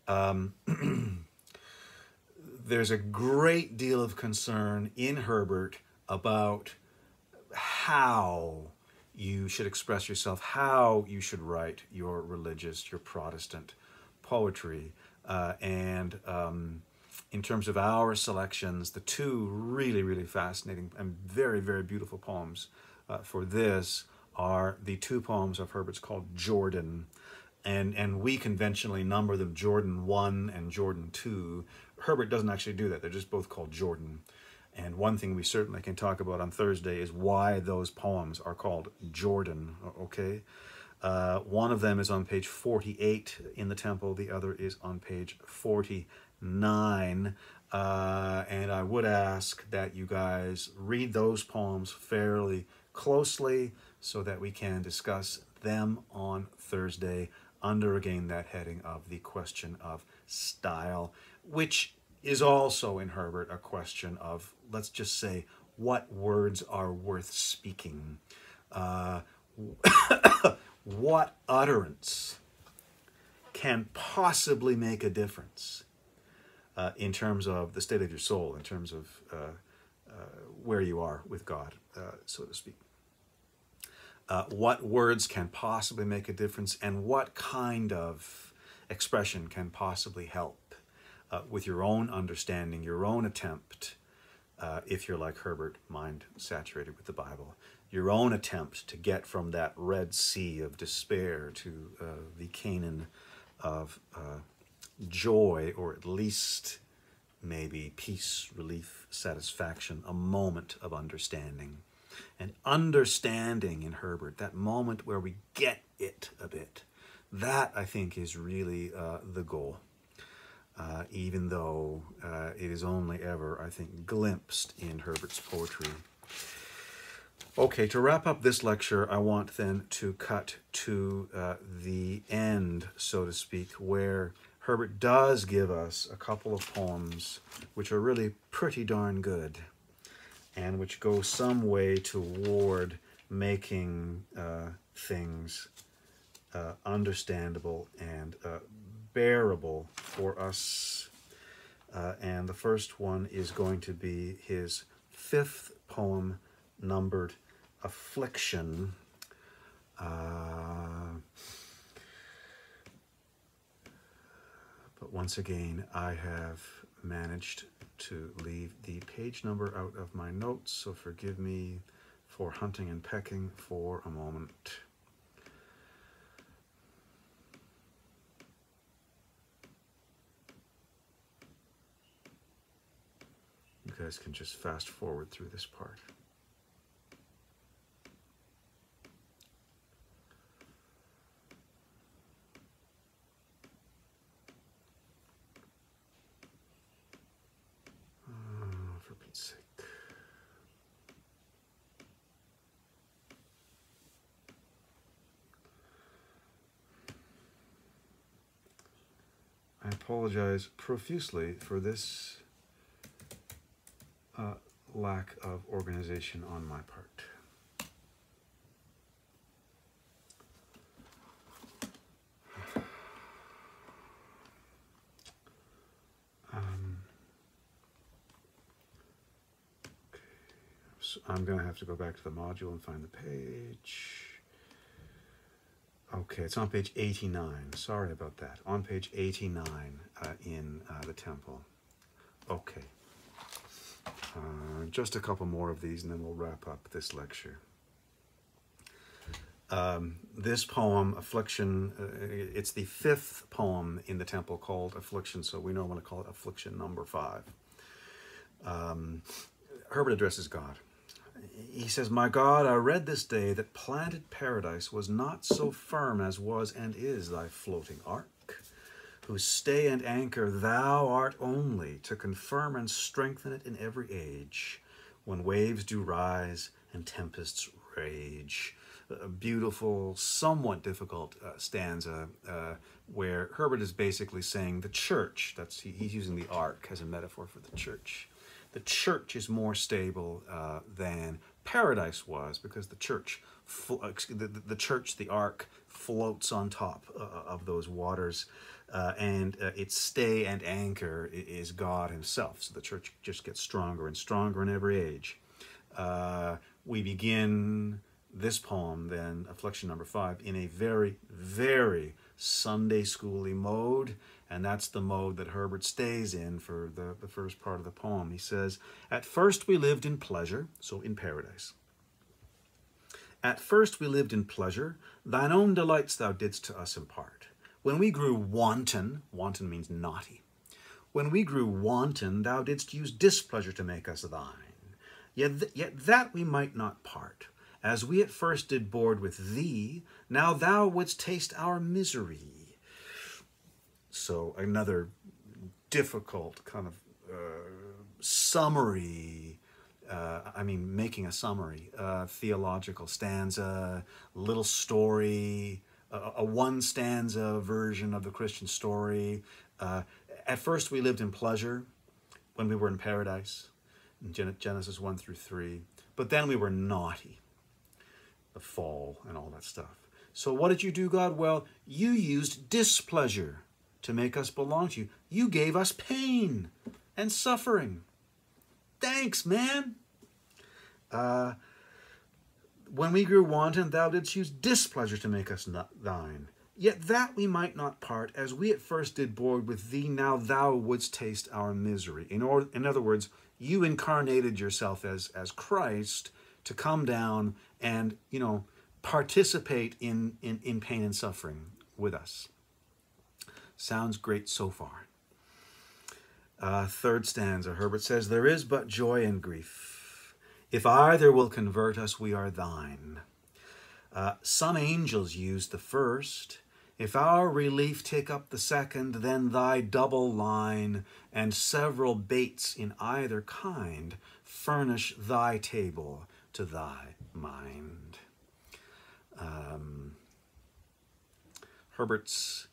Um, *clears throat* there's a great deal of concern in Herbert about how you should express yourself, how you should write your religious, your Protestant poetry. Uh, and um, in terms of our selections, the two really, really fascinating and very, very beautiful poems uh, for this are the two poems of Herbert's called Jordan. And, and we conventionally number them Jordan 1 and Jordan 2. Herbert doesn't actually do that. They're just both called Jordan. And one thing we certainly can talk about on Thursday is why those poems are called Jordan, okay? Uh, one of them is on page 48 in the temple, the other is on page 49. Uh, and I would ask that you guys read those poems fairly closely so that we can discuss them on Thursday under again that heading of the question of style, which is also in Herbert a question of, let's just say, what words are worth speaking? Uh, *coughs* what utterance can possibly make a difference uh, in terms of the state of your soul, in terms of uh, uh, where you are with God, uh, so to speak? Uh, what words can possibly make a difference, and what kind of expression can possibly help uh, with your own understanding, your own attempt, uh, if you're like Herbert, mind saturated with the Bible, your own attempt to get from that Red Sea of despair to uh, the Canaan of uh, joy, or at least maybe peace, relief, satisfaction, a moment of understanding. And understanding in Herbert, that moment where we get it a bit, that I think is really uh, the goal uh, even though uh, it is only ever, I think, glimpsed in Herbert's poetry. Okay, to wrap up this lecture, I want then to cut to uh, the end, so to speak, where Herbert does give us a couple of poems which are really pretty darn good and which go some way toward making uh, things uh, understandable and uh, bearable for us. Uh, and the first one is going to be his fifth poem, numbered Affliction. Uh, but once again, I have managed to leave the page number out of my notes, so forgive me for hunting and pecking for a moment. Guys can just fast forward through this part. Uh. I apologize profusely for this uh, lack of organization on my part. Um, I'm going to have to go back to the module and find the page. Okay, it's on page 89. Sorry about that. On page 89 uh, in uh, the temple. Okay. Uh, just a couple more of these and then we'll wrap up this lecture. Um, this poem, Affliction, uh, it's the fifth poem in the temple called Affliction, so we normally call it Affliction number five. Um, Herbert addresses God. He says, My God, I read this day that planted paradise was not so firm as was and is thy floating ark whose stay and anchor thou art only, to confirm and strengthen it in every age, when waves do rise and tempests rage. A beautiful, somewhat difficult uh, stanza uh, where Herbert is basically saying the church, that's he, he's using the ark as a metaphor for the church. The church is more stable uh, than paradise was because the church, uh, the, the church, the ark, floats on top uh, of those waters uh, and uh, its stay and anchor is God Himself. So the church just gets stronger and stronger in every age. Uh, we begin this poem, then, affliction number five, in a very, very Sunday schooly mode. And that's the mode that Herbert stays in for the, the first part of the poem. He says, At first we lived in pleasure, so in paradise. At first we lived in pleasure, thine own delights thou didst to us impart. When we grew wanton, wanton means naughty, when we grew wanton, thou didst use displeasure to make us thine. Yet, th- yet that we might not part. As we at first did board with thee, now thou wouldst taste our misery. So another difficult kind of uh, summary, uh, I mean, making a summary, uh, theological stanza, little story, a, one stanza version of the Christian story. Uh, at first, we lived in pleasure when we were in paradise, in Genesis 1 through 3. But then we were naughty, the fall and all that stuff. So, what did you do, God? Well, you used displeasure to make us belong to you. You gave us pain and suffering. Thanks, man. Uh, when we grew wanton, thou didst use displeasure to make us thine. Yet that we might not part, as we at first did board with thee, now thou wouldst taste our misery. In, or, in other words, you incarnated yourself as, as Christ to come down and, you know, participate in, in, in pain and suffering with us. Sounds great so far. Uh, third stanza, Herbert says, There is but joy and grief. If either will convert us, we are thine. Uh, some angels use the first. If our relief take up the second, then thy double line and several baits in either kind furnish thy table to thy mind. Um, Herbert's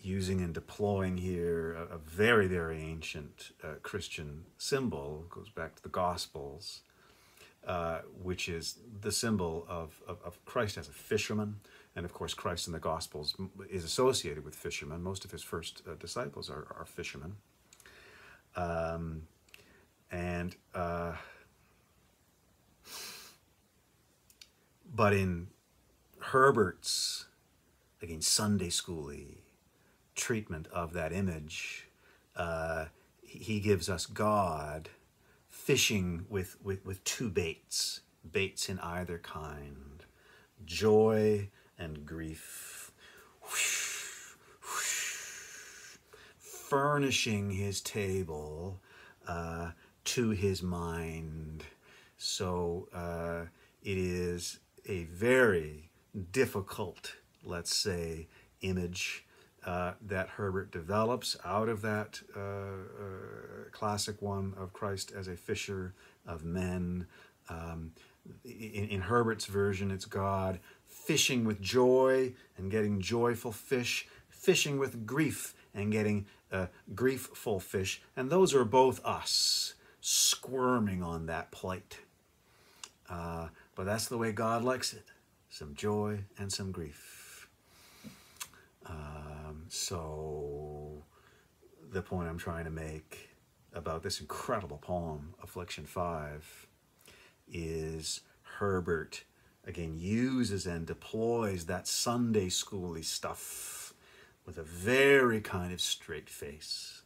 using and deploying here a, a very, very ancient uh, Christian symbol, goes back to the Gospels, uh, which is the symbol of, of, of, Christ as a fisherman. And of course, Christ in the Gospels is associated with fishermen. Most of his first uh, disciples are, are fishermen. Um, and, uh, but in Herbert's, again, Sunday schooly treatment of that image, uh, he gives us God fishing with, with, with two baits, baits in either kind, joy and grief. Furnishing his table uh, to his mind. So uh, it is a very difficult, let's say, image uh, that Herbert develops out of that uh, uh, classic one of Christ as a fisher of men. Um, in, in, Herbert's version, it's God fishing with joy and getting joyful fish, fishing with grief and getting uh, griefful fish. And those are both us squirming on that plate. Uh, but that's the way God likes it some joy and some grief. Um, so, the point I'm trying to make about this incredible poem, Affliction 5, is Herbert again uses and deploys that Sunday schooly stuff with a very kind of straight face.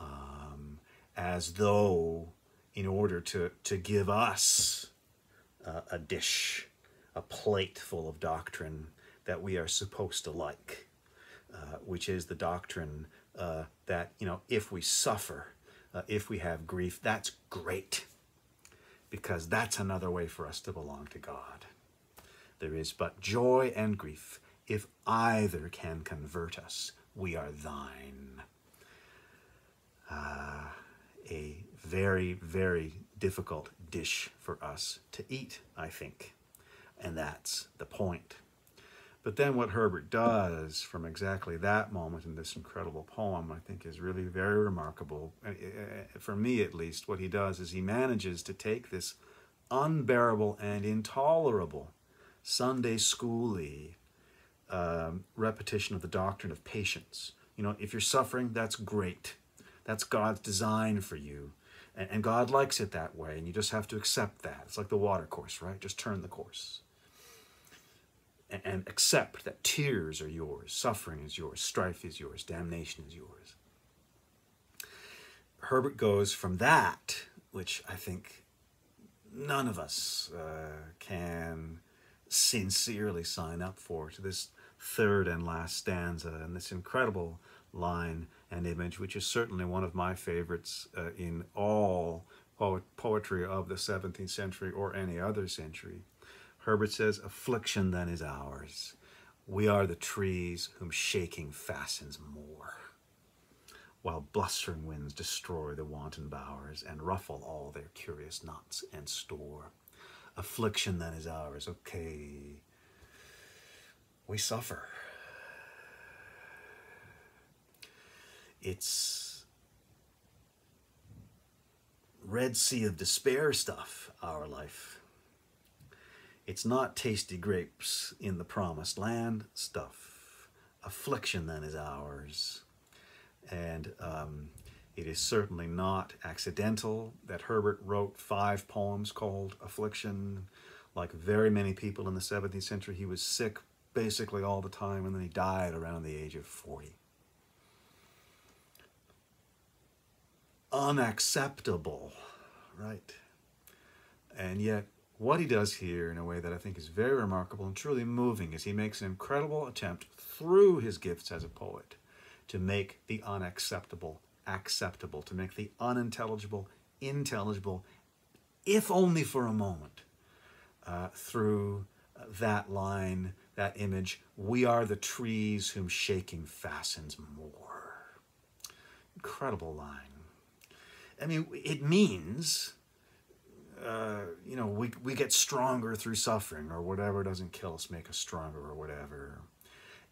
Um, as though, in order to, to give us uh, a dish, a plate full of doctrine that we are supposed to like, uh, which is the doctrine uh, that, you know, if we suffer, uh, if we have grief, that's great because that's another way for us to belong to God. There is but joy and grief. If either can convert us, we are thine. Uh, a very, very difficult dish for us to eat, I think. And that's the point. But then what Herbert does from exactly that moment in this incredible poem, I think is really very remarkable. For me, at least, what he does is he manages to take this unbearable and intolerable Sunday schooly um, repetition of the doctrine of patience. You know, if you're suffering, that's great. That's God's design for you. And, and God likes it that way, and you just have to accept that. It's like the water course, right? Just turn the course. And, accept that tears are yours, suffering is yours, strife is yours, damnation is yours. Herbert goes from that, which I think none of us uh, can sincerely sign up for, to this third and last stanza and this incredible line and image, which is certainly one of my favorites uh, in all po- poetry of the 17th century or any other century. Herbert says, Affliction then is ours. We are the trees whom shaking fastens more, while blustering winds destroy the wanton bowers and ruffle all their curious knots and store. Affliction then is ours. Okay, we suffer. It's Red Sea of Despair stuff, our life. It's not tasty grapes in the promised land stuff. Affliction then is ours. And um, it is certainly not accidental that Herbert wrote five poems called Affliction. Like very many people in the 17th century, he was sick basically all the time and then he died around the age of 40. unacceptable, right? And yet, what he does here in a way that I think is very remarkable and truly moving is he makes an incredible attempt through his gifts as a poet to make the unacceptable acceptable, to make the unintelligible intelligible, if only for a moment, uh, through that line, that image. We are the trees whom shaking fastens more. Incredible line. I mean, it means, uh, you know, we, we get stronger through suffering or whatever doesn't kill us, make us stronger or whatever.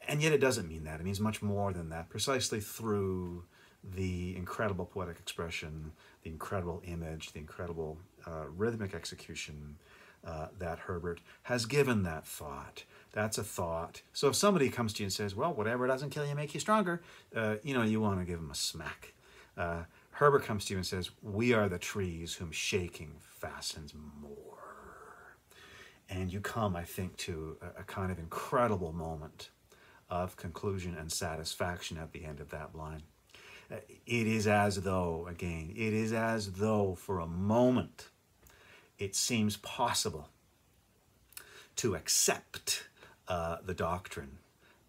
And yet it doesn't mean that. It means much more than that, precisely through the incredible poetic expression, the incredible image, the incredible uh, rhythmic execution uh, that Herbert has given that thought. That's a thought. So if somebody comes to you and says, well, whatever doesn't kill you, make you stronger, uh, you know, you want to give them a smack. Uh, Herbert comes to you and says, We are the trees whom shaking fastens more. And you come, I think, to a, kind of incredible moment of conclusion and satisfaction at the end of that line. Uh, it is as though, again, it is as though for a moment it seems possible to accept uh, the doctrine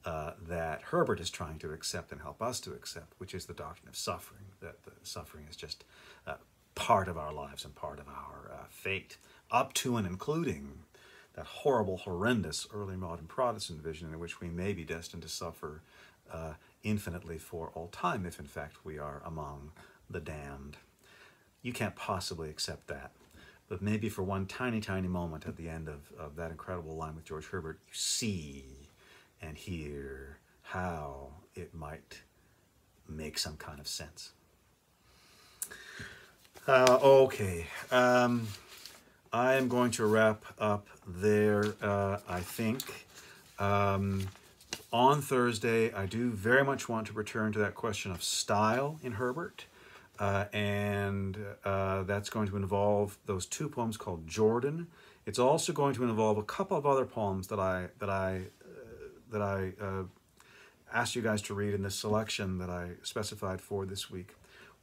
uh, that Herbert is trying to accept and help us to accept, which is the doctrine of suffering, that the suffering is just uh, part of our lives and part of our uh, fate, up to and including that horrible, horrendous early modern Protestant vision in which we may be destined to suffer uh, infinitely for all time if, in fact, we are among the damned. You can't possibly accept that. But maybe for one tiny, tiny moment at the end of, of that incredible line with George Herbert, you see and hear how it might make some kind of sense. Uh, okay, um, I am going to wrap up there, uh, I think. Um, on Thursday, I do very much want to return to that question of style in Herbert. Uh, and uh, that's going to involve those two poems called Jordan. It's also going to involve a couple of other poems that I that I that I uh, asked you guys to read in this selection that I specified for this week.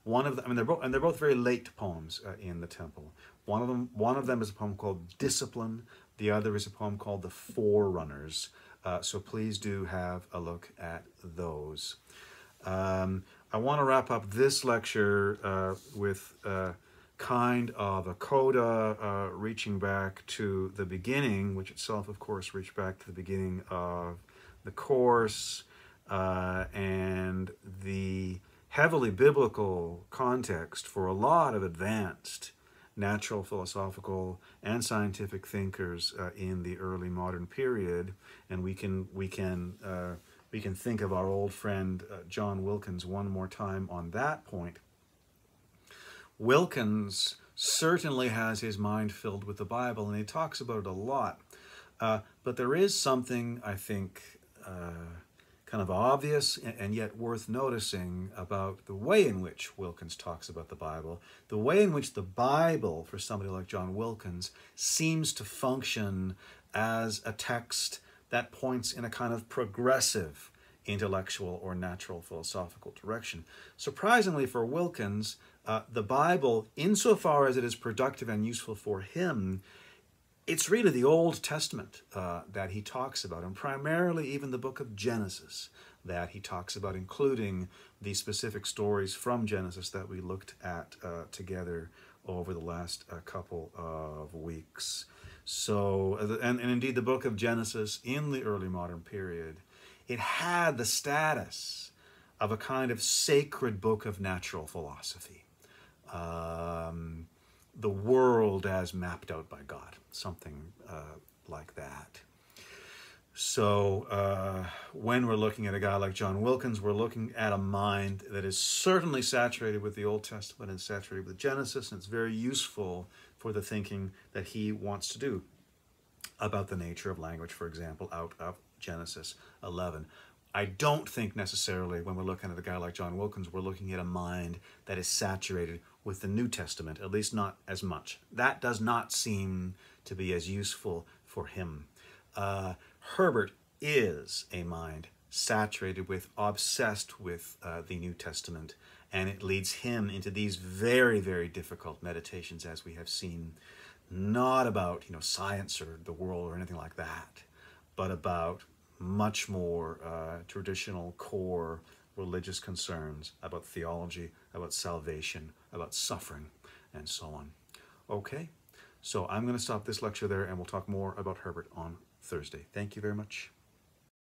One of them, I mean, they're both, and they're both very late poems uh, in the temple. One of them, one of them is a poem called Discipline. The other is a poem called The Forerunners. Uh, so please do have a look at those. Um, I want to wrap up this lecture uh, with uh, kind of a coda uh, reaching back to the beginning, which itself, of course, reached back to the beginning of the course, uh, and the heavily biblical context for a lot of advanced natural philosophical and scientific thinkers uh, in the early modern period. And we can we can uh, we can think of our old friend uh, John Wilkins one more time on that point. Wilkins certainly has his mind filled with the Bible and he talks about it a lot. Uh, but there is something I think uh, kind of obvious and yet worth noticing about the way in which Wilkins talks about the Bible, the way in which the Bible, for somebody like John Wilkins, seems to function as a text that points in a kind of progressive intellectual or natural philosophical direction. Surprisingly for Wilkins, uh, the Bible, insofar as it is productive and useful for him, it's really the Old Testament uh, that he talks about, and primarily even the book of Genesis that he talks about, including the specific stories from Genesis that we looked at uh, together over the last uh, couple of weeks. So, uh, and, and indeed, the book of Genesis in the early modern period, it had the status of a kind of sacred book of natural philosophy. Um, the world as mapped out by God, something uh, like that. So uh, when we're looking at a guy like John Wilkins, we're looking at a mind that is certainly saturated with the Old Testament and saturated with Genesis, and it's very useful for the thinking that he wants to do about the nature of language, for example, out of Genesis 11. I don't think necessarily when we're looking at a guy like John Wilkins, we're looking at a mind that is saturated with the New Testament, at least not as much. That does not seem to be as useful for him. Uh, Herbert is a mind saturated with, obsessed with uh, the New Testament, and it leads him into these very, very difficult meditations, as we have seen, not about you know science or the world or anything like that, but about much more uh, traditional core religious concerns about theology, about salvation, about suffering, and so on. Okay, so I'm going to stop this lecture there and we'll talk more about Herbert on Thursday. Thank you very much.